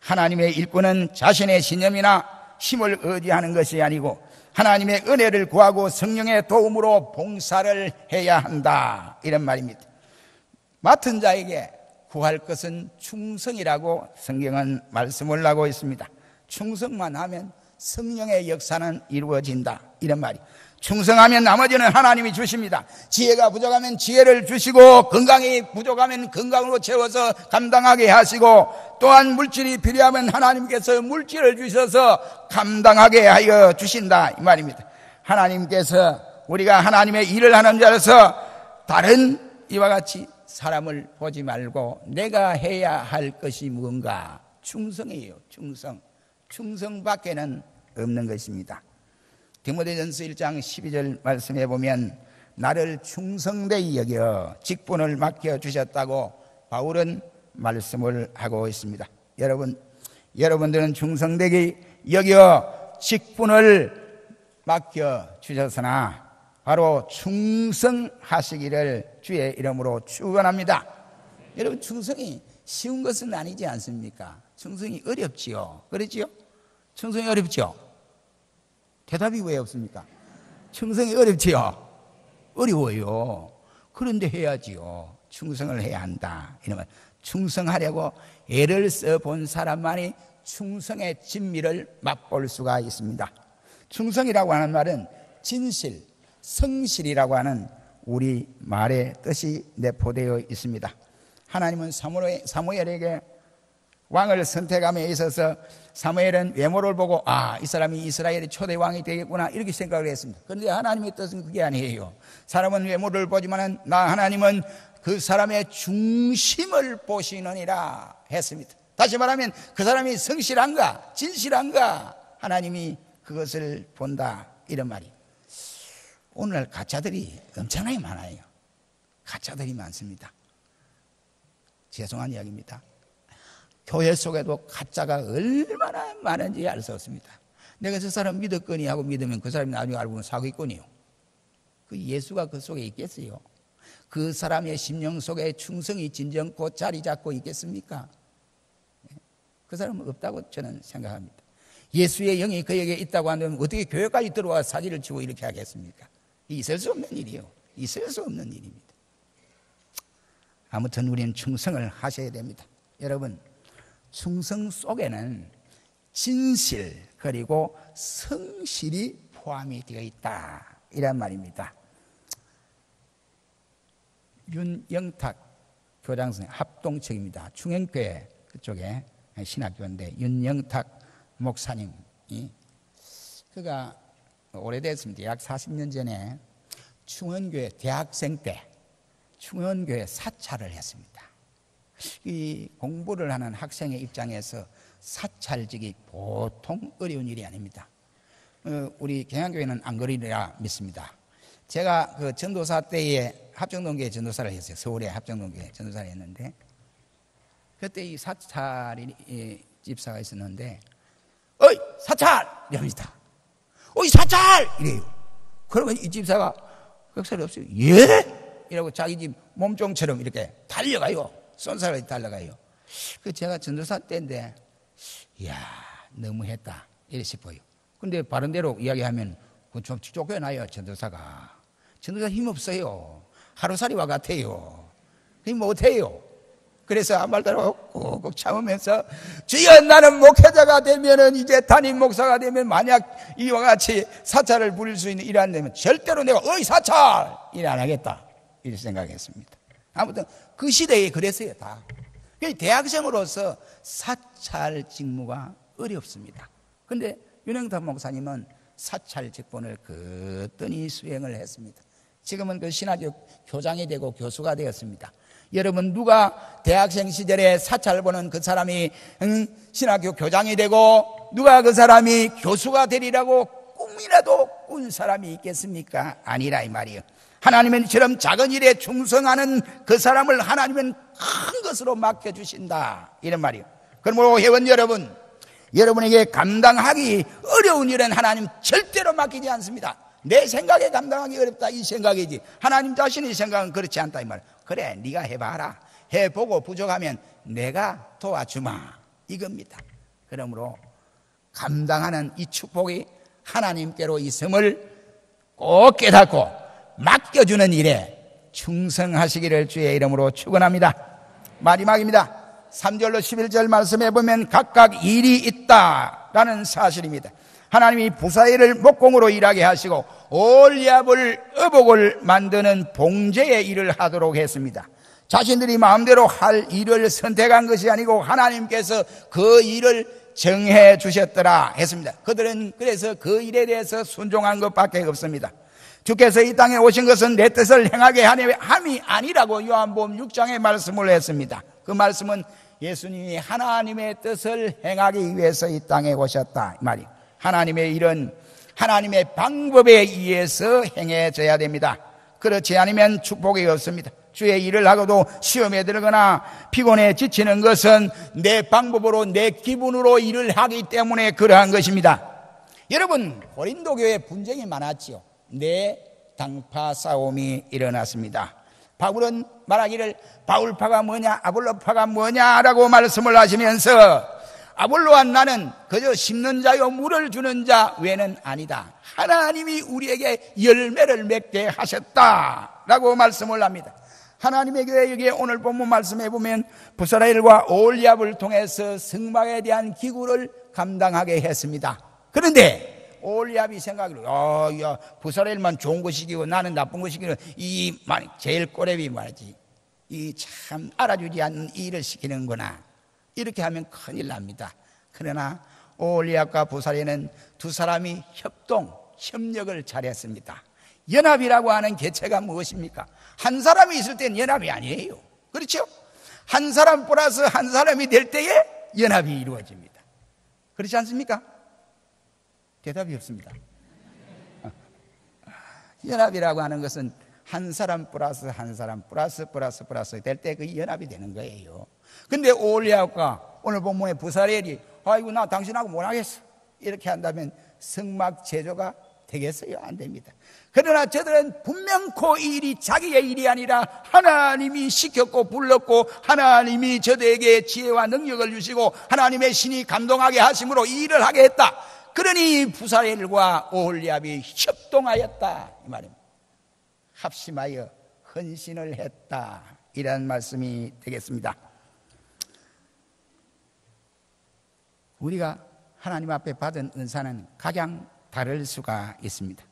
하나님의 일꾼은 자신의 신념이나 힘을 의지하는 것이 아니고 하나님의 은혜를 구하고 성령의 도움으로 봉사를 해야 한다. 이런 말입니다. 맡은 자에게 구할 것은 충성이라고 성경은 말씀을 하고 있습니다. 충성만 하면 성령의 역사는 이루어진다. 이런 말이. 충성하면 나머지는 하나님이 주십니다. 지혜가 부족하면 지혜를 주시고 건강이 부족하면 건강으로 채워서 감당하게 하시고 또한 물질이 필요하면 하나님께서 물질을 주셔서 감당하게 하여 주신다. 이 말입니다. 하나님께서 우리가 하나님의 일을 하는 자로서 다른 이와 같이 사람을 보지 말고 내가 해야 할 것이 무언가 충성이에요. 충성. 충성밖에는 없는 것입니다. 디모데전서 1장 12절 말씀해 보면 나를 충성되이 여겨 직분을 맡겨 주셨다고 바울은 말씀을 하고 있습니다. 여러분, 여러분들은 충성되게 여겨 직분을 맡겨 주셨으나 바로 충성하시기를 주의 이름으로 축원합니다. 여러분 충성이 쉬운 것은 아니지 않습니까? 충성이 어렵지요. 그렇지요? 충성이 어렵죠? 대답이 왜 없습니까? 충성이 어렵지요? 어려워요. 그런데 해야지요. 충성을 해야 한다. 이러면 충성하려고 애를 써 본 사람만이 충성의 진미를 맛볼 수가 있습니다. 충성이라고 하는 말은 진실, 성실이라고 하는 우리 말의 뜻이 내포되어 있습니다. 하나님은 사무엘에게 왕을 선택함에 있어서 사무엘은 외모를 보고 아, 이 사람이 이스라엘의 초대 왕이 되겠구나 이렇게 생각을 했습니다. 그런데 하나님의 뜻은 그게 아니에요. 사람은 외모를 보지만은 나 하나님은 그 사람의 중심을 보시느니라 했습니다. 다시 말하면 그 사람이 성실한가, 진실한가 하나님이 그것을 본다 이런 말이. 오늘날 가짜들이 엄청나게 많아요. 가짜들이 많습니다. 죄송한 이야기입니다. 교회 속에도 가짜가 얼마나 많은지 알 수 없습니다. 내가 저 사람 믿었거니 하고 믿으면 그 사람이 나중에 알고 보면 사기꾼이요. 그 예수가 그 속에 있겠어요? 그 사람의 심령 속에 충성이 진정코 자리 잡고 있겠습니까? 예. 그 사람은 없다고 저는 생각합니다. 예수의 영이 그에게 있다고 하면 어떻게 교회까지 들어와 사기를 치고 이렇게 하겠습니까? 있을 수 없는 일이요. 있을 수 없는 일입니다. 아무튼 우리는 충성을 하셔야 됩니다. 여러분, 충성 속에는 진실 그리고 성실이 포함이 되어 있다. 이란 말입니다. 윤영탁 교장선 합동측입니다. 충행교회 그쪽에 신학교인데 윤영탁 목사님이 그가 오래됐습니다. 약 40년 전에 충원교회 대학생 때 충원교회 사찰을 했습니다. 이 공부를 하는 학생의 입장에서 사찰직이 보통 어려운 일이 아닙니다. 어, 우리 경양교회는 안 그리라 믿습니다. 제가 그 전도사 때에 합정동교회 전도사를 했어요. 서울에 합정동교회 전도사를 했는데 그때 이 사찰이 집사가 있었는데 어이 사찰 이럽니다. 어이 사찰 이래요. 그러면 이 집사가 흑살이 없어요. 예? 이라고 자기 집 몸종처럼 이렇게 달려가요. 쏜살이 달려가요. 그 제가 전도사 때인데, 이야, 너무했다. 이래 싶어요. 근데 바른대로 이야기하면 좀 쫓겨나요, 전도사가. 전도사 힘 없어요. 하루살이와 같아요. 힘 못해요. 그래서 아무 말도 꾹꾹 참으면서 주여 나는 목회자가 되면은 이제 담임 목사가 되면 만약 이와 같이 사찰을 부릴 수 있는 일안 되면 절대로 내가 어이 사찰 일 안 하겠다 이렇게 생각했습니다. 아무튼 그 시대에 그랬어요 다. 대학생으로서 사찰 직무가 어렵습니다. 근데 윤영탁 목사님은 사찰 직분을 그더니 수행을 했습니다. 지금은 그 신학교 교장이 되고 교수가 되었습니다. 여러분 누가 대학생 시절에 사찰 보는 그 사람이 응? 신학교 교장이 되고 누가 그 사람이 교수가 되리라고 꿈이라도 꾼 사람이 있겠습니까? 아니라 이 말이에요. 하나님은 이처럼 작은 일에 충성하는 그 사람을 하나님은 큰 것으로 맡겨주신다. 이런 말이에요. 그러므로 회원 여러분, 여러분에게 감당하기 어려운 일은 하나님 절대로 맡기지 않습니다. 내 생각에 감당하기 어렵다 이 생각이지 하나님 자신의 생각은 그렇지 않다 이 말. 그래 네가 해봐라. 해보고 부족하면 내가 도와주마 이겁니다. 그러므로 감당하는 이 축복이 하나님께로 있음을 꼭 깨닫고 맡겨주는 일에 충성하시기를 주의 이름으로 축원합니다. 마지막입니다. 3절로 11절 말씀해 보면 각각 일이 있다라는 사실입니다. 하나님이 부사일을 목공으로 일하게 하시고 올리압을 의복을 만드는 봉제의 일을 하도록 했습니다. 자신들이 마음대로 할 일을 선택한 것이 아니고 하나님께서 그 일을 정해 주셨더라 했습니다. 그들은 그래서 그 일에 대해서 순종한 것밖에 없습니다. 주께서 이 땅에 오신 것은 내 뜻을 행하게 함이 아니라고 요한복음 6장에 말씀을 했습니다. 그 말씀은 예수님이 하나님의 뜻을 행하기 위해서 이 땅에 오셨다 이 말이. 하나님의 일은 하나님의 방법에 의해서 행해져야 됩니다. 그렇지 않으면 축복이 없습니다. 주의 일을 하고도 시험에 들거나 피곤해 지치는 것은 내 방법으로 내 기분으로 일을 하기 때문에 그러한 것입니다. 여러분 고린도 교회 분쟁이 많았지요. 내 당파 싸움이 일어났습니다. 바울은 말하기를 바울파가 뭐냐 아볼로파가 뭐냐라고 말씀을 하시면서 아볼로와 나는 그저 심는 자요 물을 주는 자 외는 아니다. 하나님이 우리에게 열매를 맺게 하셨다라고 말씀을 합니다. 하나님의 교회 여기에 오늘 본문 말씀해 보면 부사라엘과 올리압을 통해서 승막에 대한 기구를 감당하게 했습니다. 그런데 올리압이 생각을 어, 야, 부사라엘만 좋은 것이기고 나는 나쁜 것이기는 이 제일 꼬레비 말이지. 이 참 알아주지 않는 일을 시키는구나. 이렇게 하면 큰일 납니다. 그러나 올리압과 부사라엘은 두 사람이 협동, 협력을 잘했습니다. 연합이라고 하는 개체가 무엇입니까? 한 사람이 있을 땐 연합이 아니에요. 그렇죠? 한 사람 플러스 한 사람이 될 때에 연합이 이루어집니다. 그렇지 않습니까? 대답이 없습니다. 연합이라고 하는 것은 한 사람 플러스 한 사람 플러스 플러스 플러스 될 때 그 연합이 되는 거예요. 근데 올리아가 오늘 본문의 브살렐이 아이고 나 당신하고 못 하겠어. 이렇게 한다면 성막 제조가 되겠어요? 안 됩니다. 그러나 저들은 분명코 이 일이 자기의 일이 아니라 하나님이 시켰고 불렀고 하나님이 저들에게 지혜와 능력을 주시고 하나님의 신이 감동하게 하심으로 이 일을 하게 했다. 그러니 부사엘과 오홀리압이 협동하였다. 이 말입니다. 합심하여 헌신을 했다. 이런 말씀이 되겠습니다. 우리가 하나님 앞에 받은 은사는 각양 다를 수가 있습니다.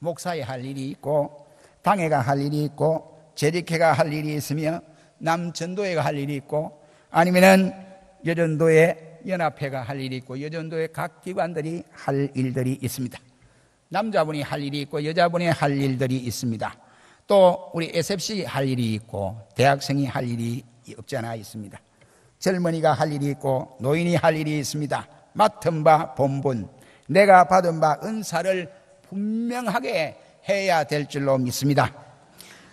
목사에 할 일이 있고 당회가 할 일이 있고 재직회가 할 일이 있으며 남전도회가 할 일이 있고 아니면은 여전도회 연합회가 할 일이 있고 여전도회 각 기관들이 할 일들이 있습니다. 남자분이 할 일이 있고 여자분이 할 일들이 있습니다. 또 우리 SFC 할 일이 있고 대학생이 할 일이 없지 않아 있습니다. 젊은이가 할 일이 있고 노인이 할 일이 있습니다. 맡은 바 본분, 내가 받은 바 은사를 분명하게 해야 될 줄로 믿습니다.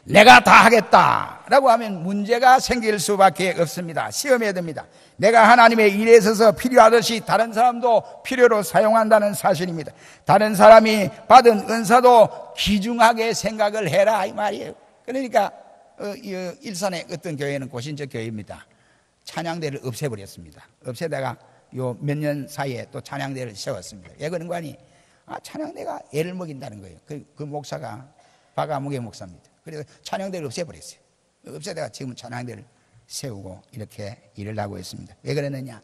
내가 다 하겠다라고 하면 문제가 생길 수밖에 없습니다. 시험해야 됩니다. 내가 하나님의 일에 있어서 필요하듯이 다른 사람도 필요로 사용한다는 사실입니다. 다른 사람이 받은 은사도 귀중하게 생각을 해라 이 말이에요. 그러니까 어, 일산의 어떤 교회는 고신적 교회입니다. 찬양대를 없애버렸습니다. 없애다가 요 몇 년 사이에 또 찬양대를 세웠습니다. 왜 그런관이 아, 찬양대가 애를 먹인다는 거예요. 그, 그 목사가 박아무개 목사입니다. 그래서 찬양대를 없애버렸어요. 없애다가 지금은 찬양대를 세우고 이렇게 일을 하고 있습니다. 왜 그러느냐?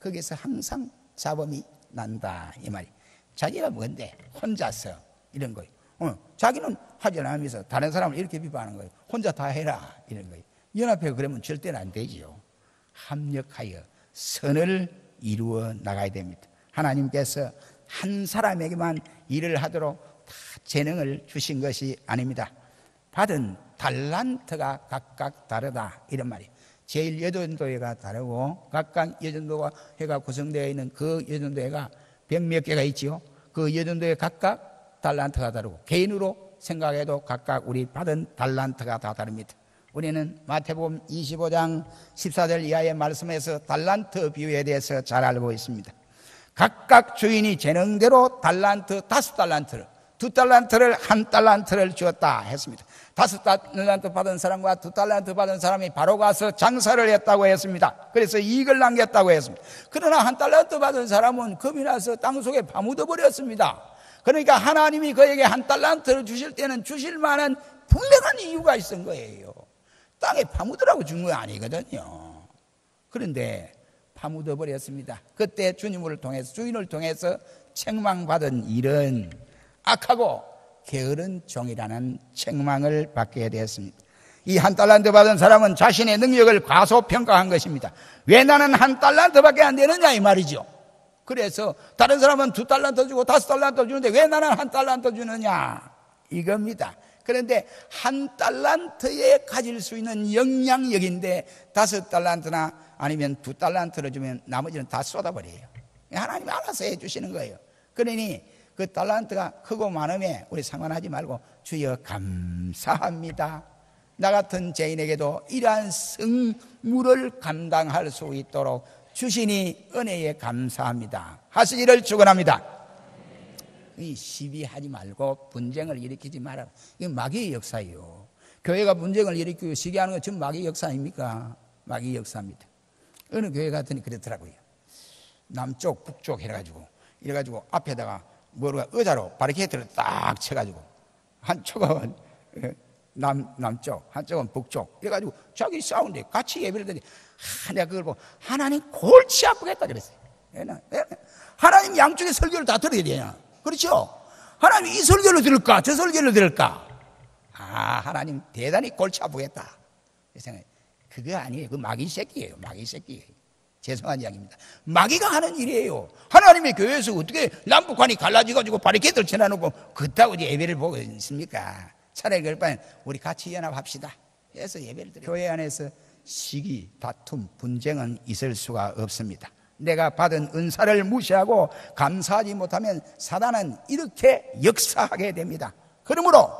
거기서 항상 잡음이 난다. 이 말이. 자기가 뭔데? 혼자서 이런 거예요. 어, 자기는 하지 않으면서 다른 사람을 이렇게 비판하는 거예요. 혼자 다 해라. 이런 거예요. 연합회 그러면 절대로 안 되지요. 합력하여 선을 이루어 나가야 됩니다. 하나님께서 한 사람에게만 일을 하도록 다 재능을 주신 것이 아닙니다. 받은 달란트가 각각 다르다 이런 말이에요. 제일 여전도회가 다르고 각각 여전도가 회가 구성되어 있는 그 여전도회가 백몇 개가 있지요. 그 여전도회 각각 달란트가 다르고 개인으로 생각해도 각각 우리 받은 달란트가 다 다릅니다. 우리는 마태복음 25장 14절 이하의 말씀에서 달란트 비유에 대해서 잘 알고 있습니다. 각각 주인이 재능대로 달란트 다섯 달란트를 두 달란트를 한 달란트를 주었다 했습니다. 다섯 달란트 받은 사람과 두 달란트 받은 사람이 바로 가서 장사를 했다고 했습니다. 그래서 이익을 남겼다고 했습니다. 그러나 한 달란트 받은 사람은 겁이 나서 땅 속에 파묻어 버렸습니다. 그러니까 하나님이 그에게 한 달란트를 주실 때는 주실 만한 분명한 이유가 있은 거예요. 땅에 파묻으라고 준 거 아니거든요. 그런데 파묻어 버렸습니다. 그때 주님을 통해서 주인을 통해서 책망받은 일은 악하고 게으른 종이라는 책망을 받게 되었습니다. 이 한 달란트 받은 사람은 자신의 능력을 과소평가한 것입니다. 왜 나는 한 달란트밖에 안 되느냐 이 말이죠. 그래서 다른 사람은 두 달란트 주고 다섯 달란트 주는데 왜 나는 한 달란트 주느냐 이겁니다. 그런데 한 달란트에 가질 수 있는 영향력인데 다섯 달란트나 아니면 두 달란트를 주면 나머지는 다 쏟아버려요. 하나님이 알아서 해주시는 거예요. 그러니 그 달란트가 크고 많음에 우리 상관하지 말고 주여 감사합니다. 나 같은 죄인에게도 이러한 승무를 감당할 수 있도록 주시니 은혜에 감사합니다. 하시기를 축원합니다. 이 시비하지 말고 분쟁을 일으키지 말아라. 이건 마귀의 역사예요. 교회가 분쟁을 일으키고 시기하는 건 전부 마귀의 역사 아닙니까? 마귀의 역사입니다. 어느 교회 같더니 그렇더라고요. 남쪽, 북쪽 해가지고 이래가지고 앞에다가 뭐가 의자로 바리케이트를 딱 쳐가지고 한쪽은 남, 남쪽, 한쪽은 북쪽. 이래가지고 자기 싸운데 같이 예배를 드리 하, 내가 그걸 보고 하나님 골치 아프겠다 그랬어요. 하나님 양쪽의 설교를 다 들어야 되냐. 그렇죠? 하나님 이 설교를 들을까? 저 설교를 들을까? 아, 하나님 대단히 골치 아프겠다. 생각해. 그거 아니에요. 그 마귀 새끼예요. 마귀 새끼예요. 죄송한 이야기입니다. 마귀가 하는 일이에요. 하나님의 교회에서 어떻게 남북한이 갈라져가지고 바리케이트를 쳐놔놓고 그따구 예배를 보고 있습니까? 차라리 그럴 바엔 우리 같이 연합합시다. 해서 예배를 드려. 교회 안에서 시기, 다툼, 분쟁은 있을 수가 없습니다. 내가 받은 은사를 무시하고 감사하지 못하면 사단은 이렇게 역사하게 됩니다. 그러므로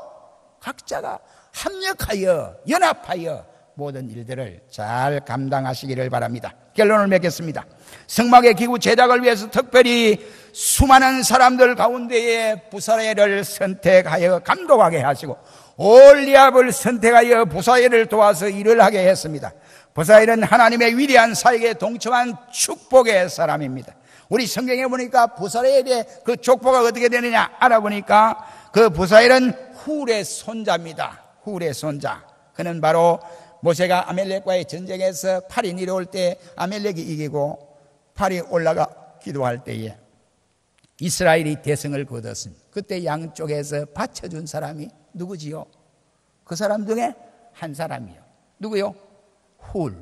각자가 합력하여 연합하여 모든 일들을 잘 감당하시기를 바랍니다. 결론을 맺겠습니다. 성막의 기구 제작을 위해서 특별히 수많은 사람들 가운데에 부사례를 선택하여 감독하게 하시고 올리압을 선택하여 부사례를 도와서 일을 하게 했습니다. 부사엘은 하나님의 위대한 사역에 동참한 축복의 사람입니다. 우리 성경에 보니까 부사엘에 대해 그 족보가 어떻게 되느냐 알아보니까 그 부사엘은 훌의 손자입니다. 훌의 손자. 그는 바로 모세가 아멜렉과의 전쟁에서 팔이 내려올 때 아멜렉이 이기고 팔이 올라가 기도할 때에 이스라엘이 대성을 거뒀습니다. 그때 양쪽에서 받쳐준 사람이 누구지요? 그 사람 중에 한 사람이요. 누구요? 훌,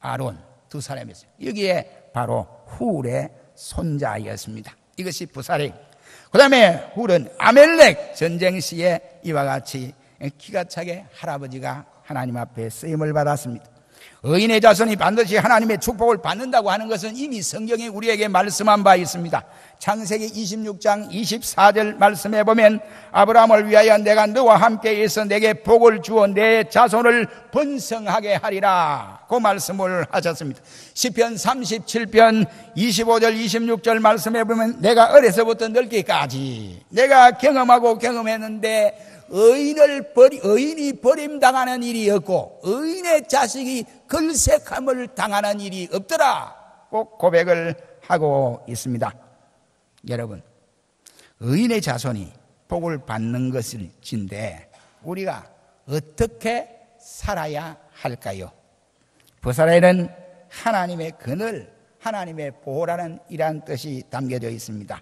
아론 두 사람이었어요. 여기에 바로 훌의 손자였습니다. 이것이 부사령. 그 다음에 훌은 아멜렉 전쟁 시에 이와 같이 기가 차게 할아버지가 하나님 앞에 쓰임을 받았습니다. 의인의 자손이 반드시 하나님의 축복을 받는다고 하는 것은 이미 성경이 우리에게 말씀한 바 있습니다. 창세기 26장 24절 말씀해 보면 아브라함을 위하여 내가 너와 함께 있어 내게 복을 주어 내 자손을 번성하게 하리라. 그 말씀을 하셨습니다. 시편 37편 25절 26절 말씀해 보면 내가 어려서부터 늙기까지 내가 경험하고 경험했는데 의인을 버리, 의인이 버림당하는 일이 없고 의인의 자식이 걸색함을 당하는 일이 없더라. 꼭 고백을 하고 있습니다. 여러분, 의인의 자손이 복을 받는 것일진데 우리가 어떻게 살아야 할까요? 부사라에는 하나님의 그늘, 하나님의 보호라는 이러한 뜻이 담겨져 있습니다.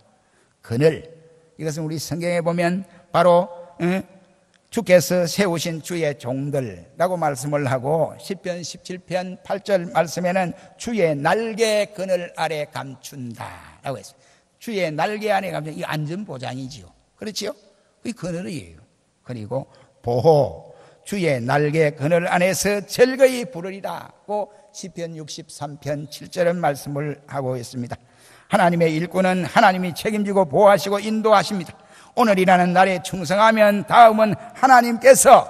그늘, 이것은 우리 성경에 보면 바로 주께서 세우신 주의 종들라고 말씀을 하고 10편 17편 8절 말씀에는 주의 날개 그늘 아래 감춘다라고 했어요. 주의 날개 안에 감춘 이 안전 보장이지요. 그렇지요? 그 그늘이에요. 그리고 보호 주의 날개 그늘 안에서 즐거이 부르리라고 10편 63편 7절은 말씀을 하고 있습니다. 하나님의 일꾼은 하나님이 책임지고 보호하시고 인도하십니다. 오늘이라는 날에 충성하면 다음은 하나님께서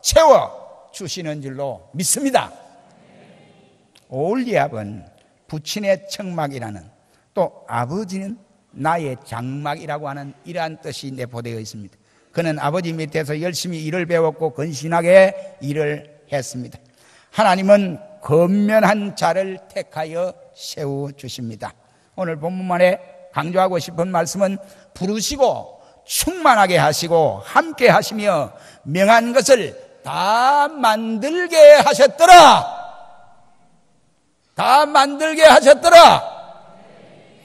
채워 주시는 줄로 믿습니다. 올리압은 부친의 청막이라는 또 아버지는 나의 장막이라고 하는 이러한 뜻이 내포되어 있습니다. 그는 아버지 밑에서 열심히 일을 배웠고 건신하게 일을 했습니다. 하나님은 건면한 자를 택하여 세워 주십니다. 오늘 본문만에 강조하고 싶은 말씀은 부르시고 충만하게 하시고 함께 하시며 명한 것을 다 만들게 하셨더라. 다 만들게 하셨더라.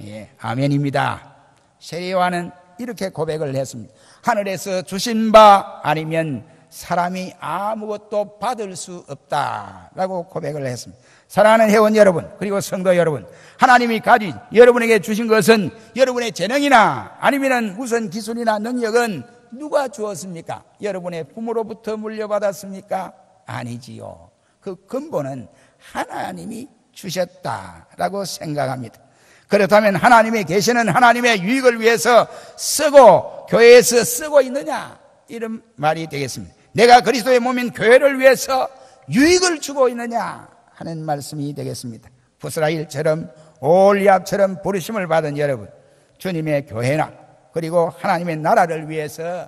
예, 아멘입니다. 세례와는 이렇게 고백을 했습니다. 하늘에서 주신 바 아니면 사람이 아무것도 받을 수 없다라고 고백을 했습니다. 사랑하는 회원 여러분, 그리고 성도 여러분, 하나님이 가진 여러분에게 주신 것은 여러분의 재능이나 아니면 우선 기술이나 능력은 누가 주었습니까? 여러분의 부모로부터 물려받았습니까? 아니지요. 그 근본은 하나님이 주셨다라고 생각합니다. 그렇다면 하나님이 계시는 하나님의 유익을 위해서 쓰고 교회에서 쓰고 있느냐? 이런 말이 되겠습니다. 내가 그리스도의 몸인 교회를 위해서 유익을 주고 있느냐? 하는 말씀이 되겠습니다. 부스라일처럼 올리압처럼 부르심을 받은 여러분, 주님의 교회나 그리고 하나님의 나라를 위해서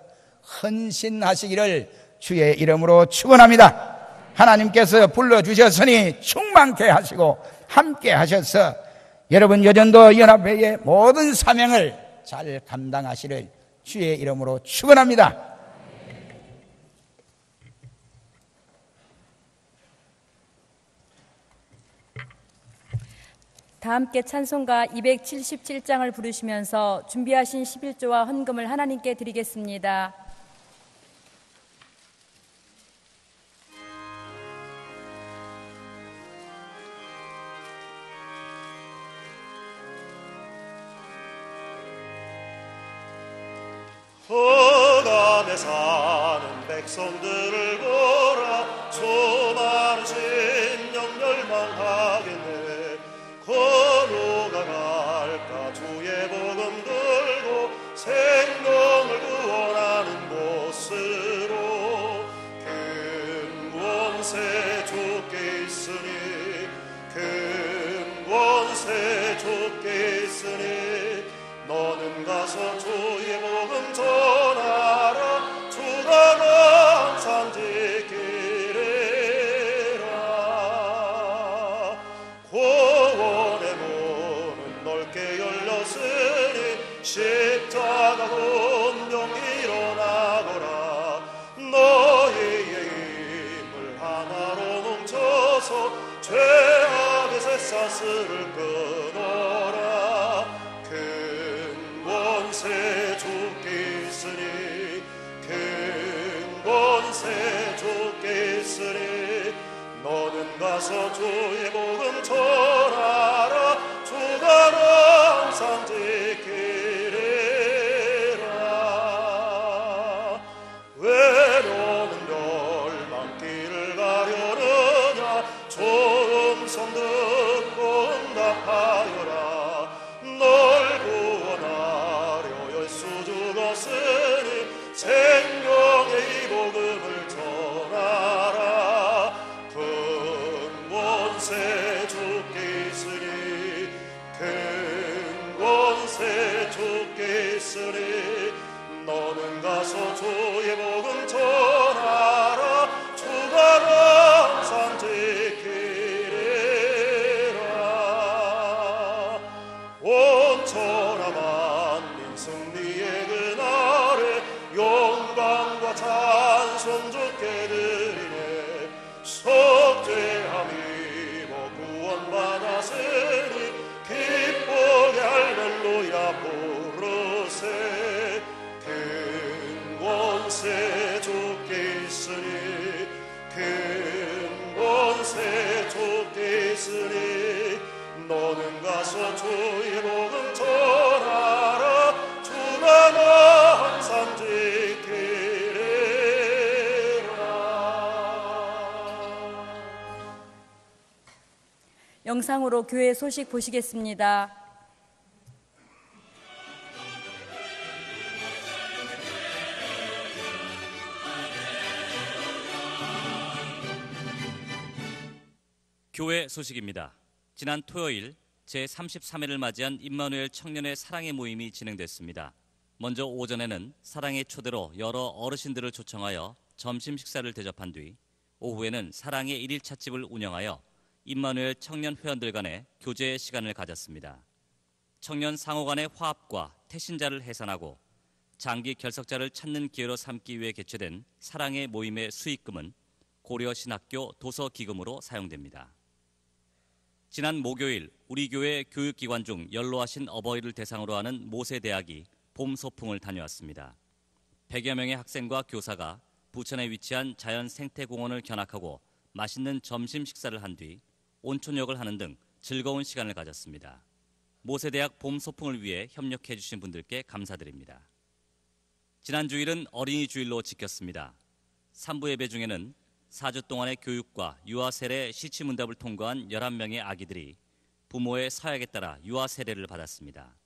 헌신하시기를 주의 이름으로 축원합니다. 하나님께서 불러 주셨으니 충만케 하시고 함께 하셔서 여러분 여전도 연합회의 모든 사명을 잘 감당하시를 주의 이름으로 축원합니다. 다 함께 찬송가 277장을 부르시면서 준비하신 11조와 헌금을 하나님께 드리겠습니다. 허감에 사는 백성들을 가서 주의 복음 전하라 주가 항상 지 있으니 너는 가서 주의 복음 전 영상으로 교회 소식 보시겠습니다. 교회 소식입니다. 지난 토요일 제33회를 맞이한 임마누엘 청년의 사랑의 모임이 진행됐습니다. 먼저 오전에는 사랑의 초대로 여러 어르신들을 초청하여 점심 식사를 대접한 뒤 오후에는 사랑의 일일 찻집을 운영하여 임마누엘 청년 회원들 간의 교제의 시간을 가졌습니다. 청년 상호 간의 화합과 태신자를 해산하고 장기 결석자를 찾는 기회로 삼기 위해 개최된 사랑의 모임의 수익금은 고려 신학교 도서 기금으로 사용됩니다. 지난 목요일 우리 교회 교육기관 중 연로하신 어버이를 대상으로 하는 모세대학이 봄 소풍을 다녀왔습니다. 100여 명의 학생과 교사가 부천에 위치한 자연 생태공원을 견학하고 맛있는 점심 식사를 한 뒤 온천욕을 하는 등 즐거운 시간을 가졌습니다. 모세대학 봄 소풍을 위해 협력해 주신 분들께 감사드립니다. 지난 주일은 어린이 주일로 지켰습니다. 3부 예배 중에는 4주 동안의 교육과 유아 세례 시치 문답을 통과한 11명의 아기들이 부모의 사약에 따라 유아 세례를 받았습니다.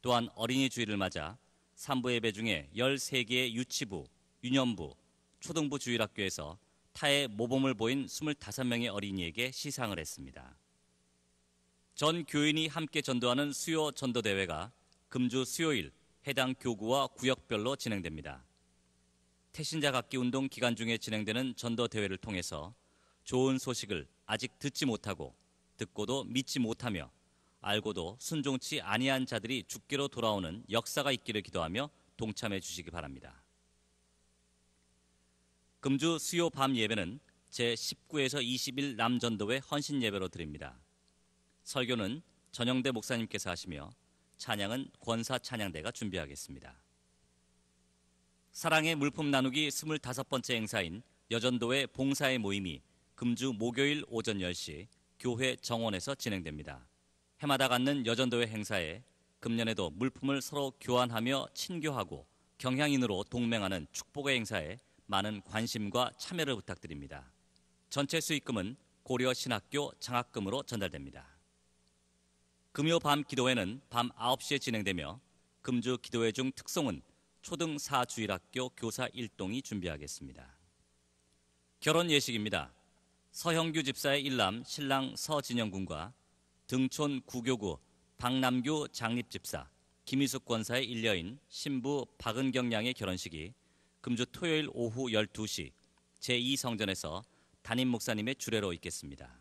또한 어린이 주일을 맞아 3부 예배 중에 13개의 유치부, 유년부, 초등부 주일학교에서 타의 모범을 보인 25명의 어린이에게 시상을 했습니다. 전 교인이 함께 전도하는 수요 전도 대회가 금주 수요일 해당 교구와 구역별로 진행됩니다. 태신자 갖기 운동 기간 중에 진행되는 전도 대회를 통해서 좋은 소식을 아직 듣지 못하고 듣고도 믿지 못하며 알고도 순종치 아니한 자들이 죽기로 돌아오는 역사가 있기를 기도하며 동참해 주시기 바랍니다. 금주 수요 밤 예배는 제 19에서 20일 남전도회 헌신 예배로 드립니다. 설교는 전영대 목사님께서 하시며 찬양은 권사 찬양대가 준비하겠습니다. 사랑의 물품 나누기 25번째 행사인 여전도회 봉사의 모임이 금주 목요일 오전 10시 교회 정원에서 진행됩니다. 해마다 갖는 여전도회 행사에 금년에도 물품을 서로 교환하며 친교하고 경향인으로 동맹하는 축복의 행사에 많은 관심과 참여를 부탁드립니다. 전체 수익금은 고려 신학교 장학금으로 전달됩니다. 금요 밤 기도회는 밤 9시에 진행되며 금주 기도회 중 특송은 초등 4주일학교 교사 일동이 준비하겠습니다. 결혼 예식입니다. 서형규 집사의 일남 신랑 서진영 군과 등촌 구교구 박남규 장립집사 김희숙 권사의 일녀인 신부 박은경 양의 결혼식이 금주 토요일 오후 12시 제2성전에서 담임 목사님의 주례로 있겠습니다.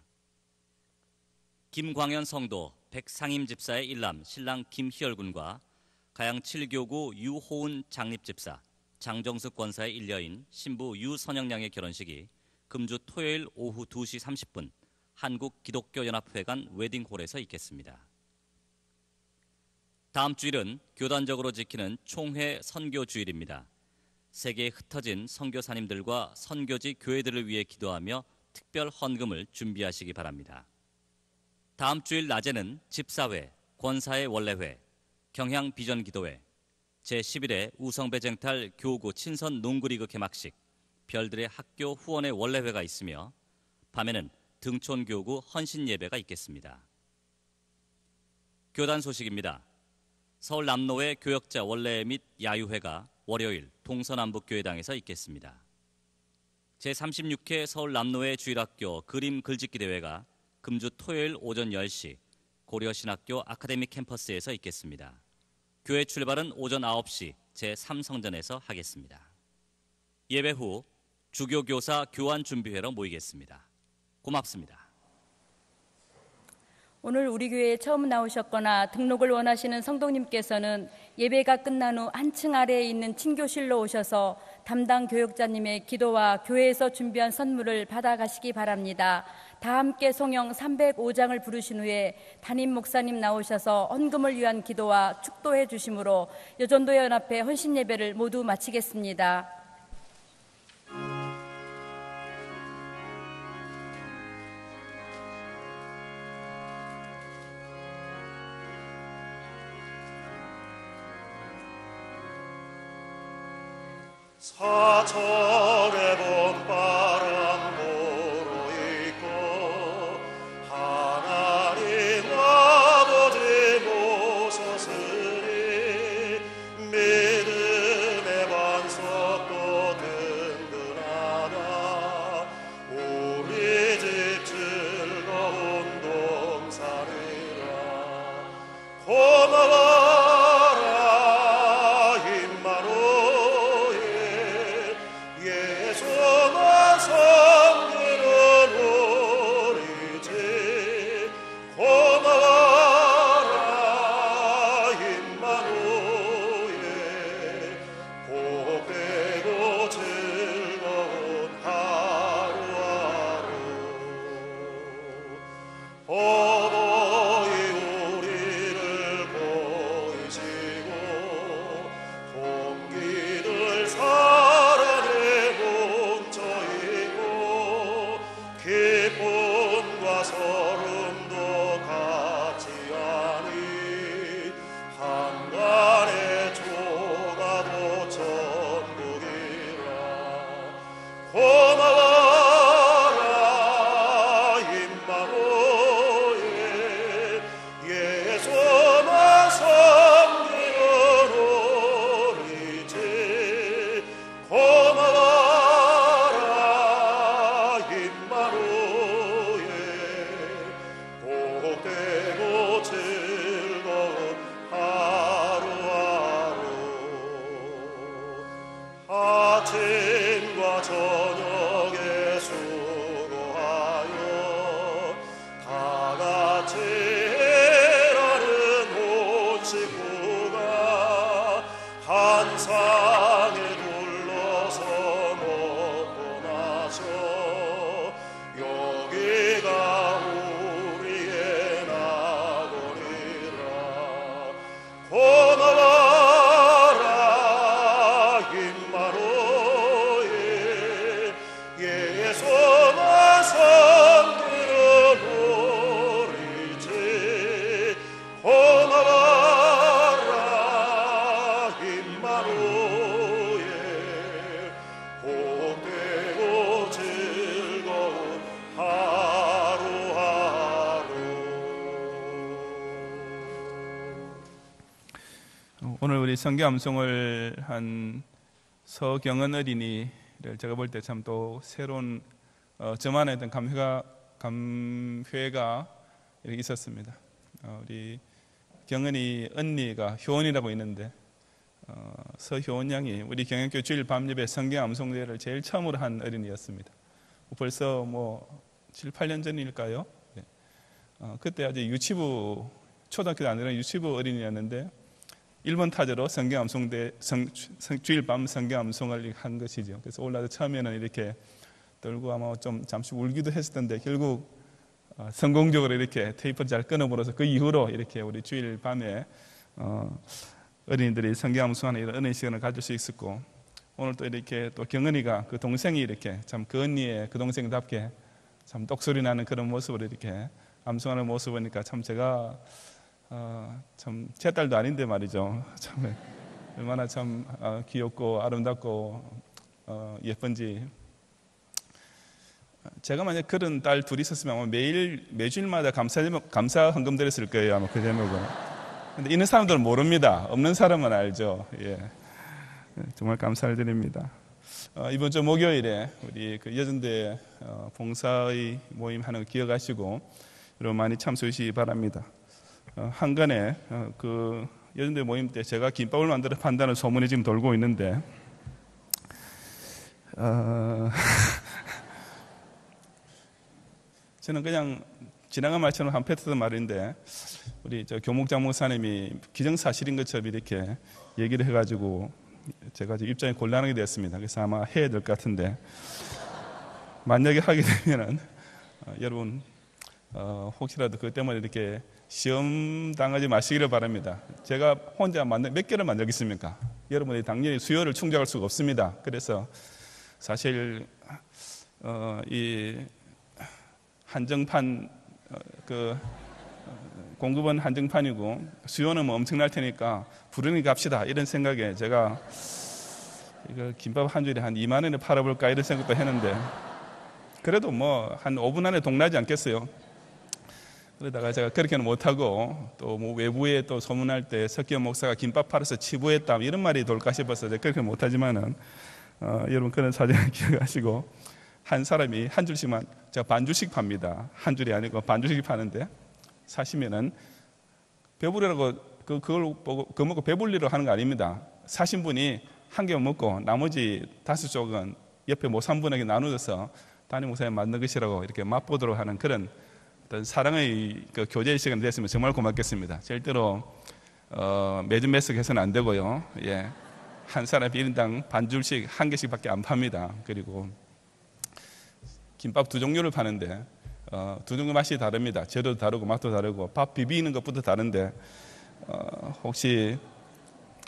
김광현 성도 백상임 집사의 일남 신랑 김희열 군과 가양 7교구 유호은 장립집사 장정숙 권사의 일녀인 신부 유선영 양의 결혼식이 금주 토요일 오후 2시 30분 한국 기독교 연합회관 웨딩홀에서 있겠습니다. 다음 주일은 교단적으로 지키는 총회 선교 주일입니다. 세계에 흩어진 선교사님들과 선교지 교회들을 위해 기도하며 특별 헌금을 준비하시기 바랍니다. 다음 주일 낮에는 집사회, 권사의 원래회, 경향 비전 기도회, 제11회 우성배쟁탈 교구 친선 농구리그 개막식, 별들의 학교 후원의 원래회가 있으며 밤에는 등촌교구 헌신 예배가 있겠습니다. 교단 소식입니다. 서울 남로의 교역자 원래 및 야유회가 월요일 동서남북교회당에서 있겠습니다. 제36회 서울 남로의 주일학교 그림 글짓기 대회가 금주 토요일 오전 10시 고려신학교 아카데미 캠퍼스에서 있겠습니다. 교회 출발은 오전 9시 제3성전에서 하겠습니다. 예배 후 주교교사 교환 준비회로 모이겠습니다. 고맙습니다. 오늘 우리 교회에 처음 나오셨거나 등록을 원하시는 성도님께서는 예배가 끝난 후 한층 아래에 있는 친교실로 오셔서 담당 교육자님의 기도와 교회에서 준비한 선물을 받아가시기 바랍니다. 다 함께 송영 305장을 부르신 후에 담임 목사님 나오셔서 헌금을 위한 기도와 축도해 주심으로 여전도 연합회 헌신 예배를 모두 마치겠습니다. 사 Oh. 성경 암송을 한 서경은 어린이를 제가 볼 때 참 또 새로운 어, 저만의 어떤 감회가 감회가 이렇게 있었습니다. 어, 우리 경은이 언니가 효원이라고 있는데 어, 서효원 양이 우리 경영교 주일 밤예배 성경 암송대회를 제일 처음으로 한 어린이였습니다. 벌써 뭐 7, 8년 전일까요? 네. 어, 그때 아직 유치부 초등학교 아니라 유치부 어린이였는데 1번 타자로 성경 암송대 성, 성- 주일 밤 성경 암송을 한 것이죠. 그래서 올라서 처음에는 이렇게 떨고 아마 좀 잠시 울기도 했었던데 결국 어, 성공적으로 이렇게 테이프를 잘 끊어버려서 그 이후로 이렇게 우리 주일 밤에 어, 어린이들이 성경 암송하는 이런 은혜 시간을 가질 수 있었고 오늘 또 이렇게 또 경은이가 그 동생이 이렇게 참 그 언니의 그 동생답게 참 똑소리 나는 그런 모습을 이렇게 암송하는 모습 보니까 참 제가 어, 참제 딸도 아닌데 말이죠. 참 얼마나 참 어, 귀엽고 아름답고 어, 예쁜지. 제가 만약 그런 딸 둘이 있었으면 아마 매일 매주일마다 감사 감사 헌금 드렸을 거예요 아마 그 제목은. 근데 있는 사람들은 모릅니다. 없는 사람은 알죠. 예. 정말 감사를 드립니다. 어, 이번 주 목요일에 우리 그 여전대 어, 봉사의 모임 하는 거 기억하시고 여러분 많이 참석해 주시기 바랍니다. 어, 한간에 어, 그 여전대 모임 때 제가 김밥을 만들어 판다는 소문이 지금 돌고 있는데 어, 저는 그냥 지나간 말처럼 한 패트던 말인데 우리 저 교목장 목사님이 기정사실인 것처럼 이렇게 얘기를 해가지고 제가 지금 입장이 곤란하게 됐습니다. 그래서 아마 해야 될 것 같은데 만약에 하게 되면은 어, 여러분 어, 혹시라도 그것 때문에 이렇게 시험 당하지 마시기를 바랍니다. 제가 혼자 만들, 몇 개를 만들겠습니까? 여러분이 당연히 수요를 충족할 수가 없습니다. 그래서 사실 어, 이 한정판 어, 그 어, 공급은 한정판이고 수요는 뭐 엄청날 테니까 부르니 갑시다 이런 생각에 제가 이거 김밥 한 줄에 한 2만 원에 팔아볼까 이런 생각도 했는데 그래도 뭐 한 5분 안에 동나지 않겠어요. 그러다가 제가 그렇게는 못하고 또 뭐 외부에 또 소문할 때 석기현 목사가 김밥 팔아서 치부했다 이런 말이 돌까 싶어서 그렇게 못하지만은 어, 여러분 그런 사정을 기억하시고 한 사람이 한 줄씩만 제가 반 줄씩 팝니다. 한 줄이 아니고 반 줄씩 파는데 사시면은 배부르라고 그 그걸 보고 그 먹고 배불리로 하는 거 아닙니다. 사신 분이 한 개만 먹고 나머지 다섯 쪽은 옆에 모산 분에게 나누어서 담임 목사님 만든 것이라고 이렇게 맛보도록 하는 그런 어떤 사랑의 그 교제 시간이 됐으면 정말 고맙겠습니다. 절대로 어, 매주 매석 해서는 안 되고요. 예. 한 사람 1인당 반 줄씩 한 개씩밖에 안 팝니다. 그리고 김밥 두 종류를 파는데 어, 두 종류 맛이 다릅니다. 재료도 다르고 맛도 다르고 밥 비비는 것부터 다른데 어, 혹시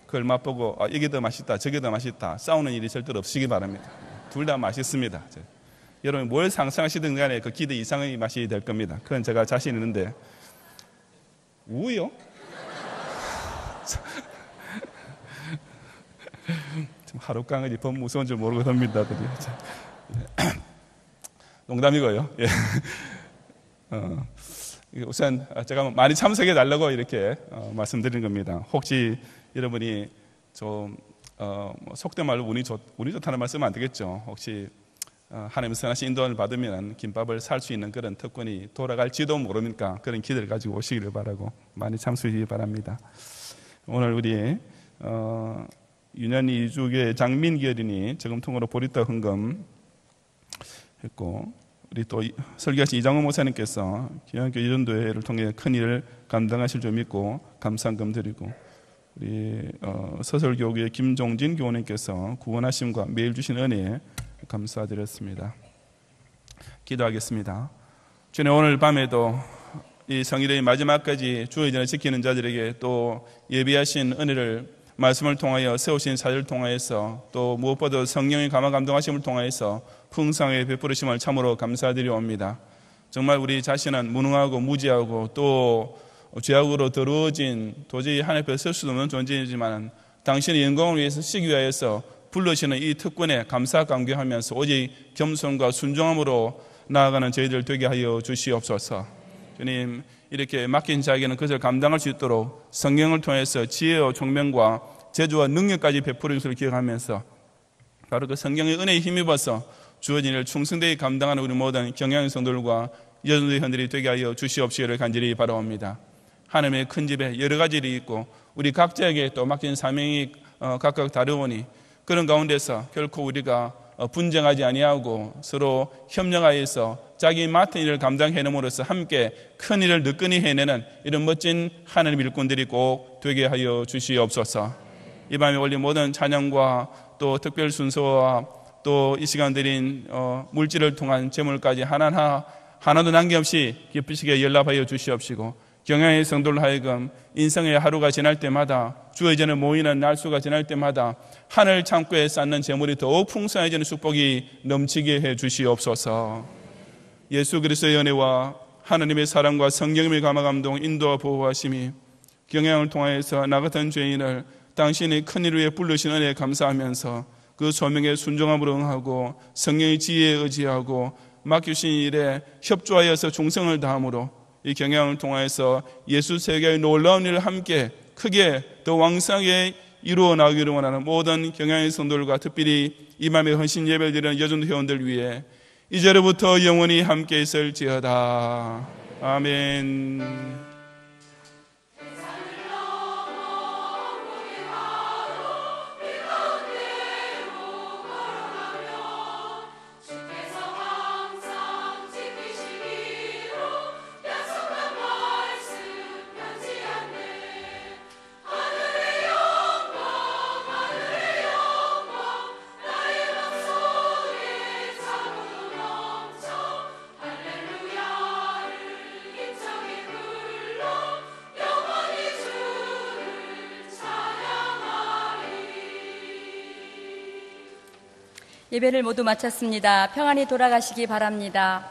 그걸 맛보고 아, 이게 더 맛있다, 저게 더 맛있다 싸우는 일이 절대로 없으시기 바랍니다. 둘 다 맛있습니다. 저, 여러분 뭘 상상하시든 간에 그 기대 이상의 맛이 될 겁니다. 그건 제가 자신 있는데 우요? 강아지 범 무서운 줄 모르고 섭니다. 농담이고요. 예. 어, 우선 제가 많이 참석해 달라고 이렇게 어, 말씀드리는 겁니다. 혹시 여러분이 좀 어, 뭐 속된 말로 운이 좋 운이 좋다는 말씀은 안 되겠죠. 혹시 어, 하나님의 선하신 인도를 받으면 김밥을 살 수 있는 그런 특권이 돌아갈지도 모르니까 그런 기대를 가지고 오시기를 바라고 많이 참수하시기 바랍니다. 오늘 우리 어, 유년이 이주교의 장민기 어린이 저금통으로 보리떡 헌금 했고 우리 또 이- 설교하신 이장호 목사님께서 기영교 이전도회를 통해 큰 일을 감당하실 줄 믿고 감사한금 드리고 우리 어, 서설교구의 김종진 교우님께서 구원하심과 매일 주신 은혜에 감사드렸습니다. 기도하겠습니다. 주님 오늘 밤에도 이 성일의 마지막까지 주의 전을 지키는 자들에게 또 예비하신 은혜를 말씀을 통하여 세우신 사절을 통하여서 또 무엇보다 성령의 감화 감동하심을 통하여서 풍성하게 베푸르심을 참으로 감사드리옵니다. 정말 우리 자신은 무능하고 무지하고 또 죄악으로 더러워진 도저히 하늘 앞에 설 수도 없는 존재이지만 당신의 영광을 위해서 쓰기 위하여서 불러시는 이 특권에 감사 감격하면서 오직 겸손과 순종함으로 나아가는 저희들 되게 하여 주시옵소서. 주님 이렇게 맡긴 자에게는 그것을 감당할 수 있도록 성경을 통해서 지혜와 총명과 제주와 능력까지 베푸는 것을 기억하면서 바로 그 성경의 은혜에 힘입어서 주어진 일을 충성되게 감당하는 우리 모든 경향 성도들과 여전의 현들이 되게 하여 주시옵시기를 간절히 바라옵니다. 하나님의 큰 집에 여러 가지 일이 있고 우리 각자에게 또 맡긴 사명이 어, 각각 다르오니 그런 가운데서 결코 우리가 어, 분쟁하지 아니하고 서로 협력하여서 자기 맡은 일을 감당해냄으로써 함께 큰 일을 느끼니 해내는 이런 멋진 하나님 일꾼들이 꼭 되게 하여 주시옵소서. 이 밤에 올린 모든 찬양과 또 특별 순서와 또 이 시간 드린 어, 물질을 통한 재물까지 하나하나 하나도 남김없이 기쁘시게 연락하여 주시옵시고 경향의 성도를 하여금 인생의 하루가 지날 때마다 주의 전에 모이는 날수가 지날 때마다 하늘 창고에 쌓는 재물이 더욱 풍성해지는 축복이 넘치게 해 주시옵소서. 예수 그리스도의 은혜와 하나님의 사랑과 성령님의 감화 감동 인도와 보호하심이 경향을 통하여서 나 같은 죄인을 당신의 큰일 위에 불르신 은혜에 감사하면서 그 소명에 순종함으로 응하고 성령의 지혜에 의지하고 맡기신 일에 협조하여서 충성을 다함으로 이 경향을 통하여서 예수 세계의 놀라운 일을 함께 크게 더 왕성하게 이루어 나가기를 원하는 모든 경향의 성도들과 특별히 이 맘에 헌신 예배를 드리는 여전도 회원들 위해 이제로부터 영원히 함께 있을지어다. 아멘. 예배를 모두 마쳤습니다. 평안히 돌아가시기 바랍니다.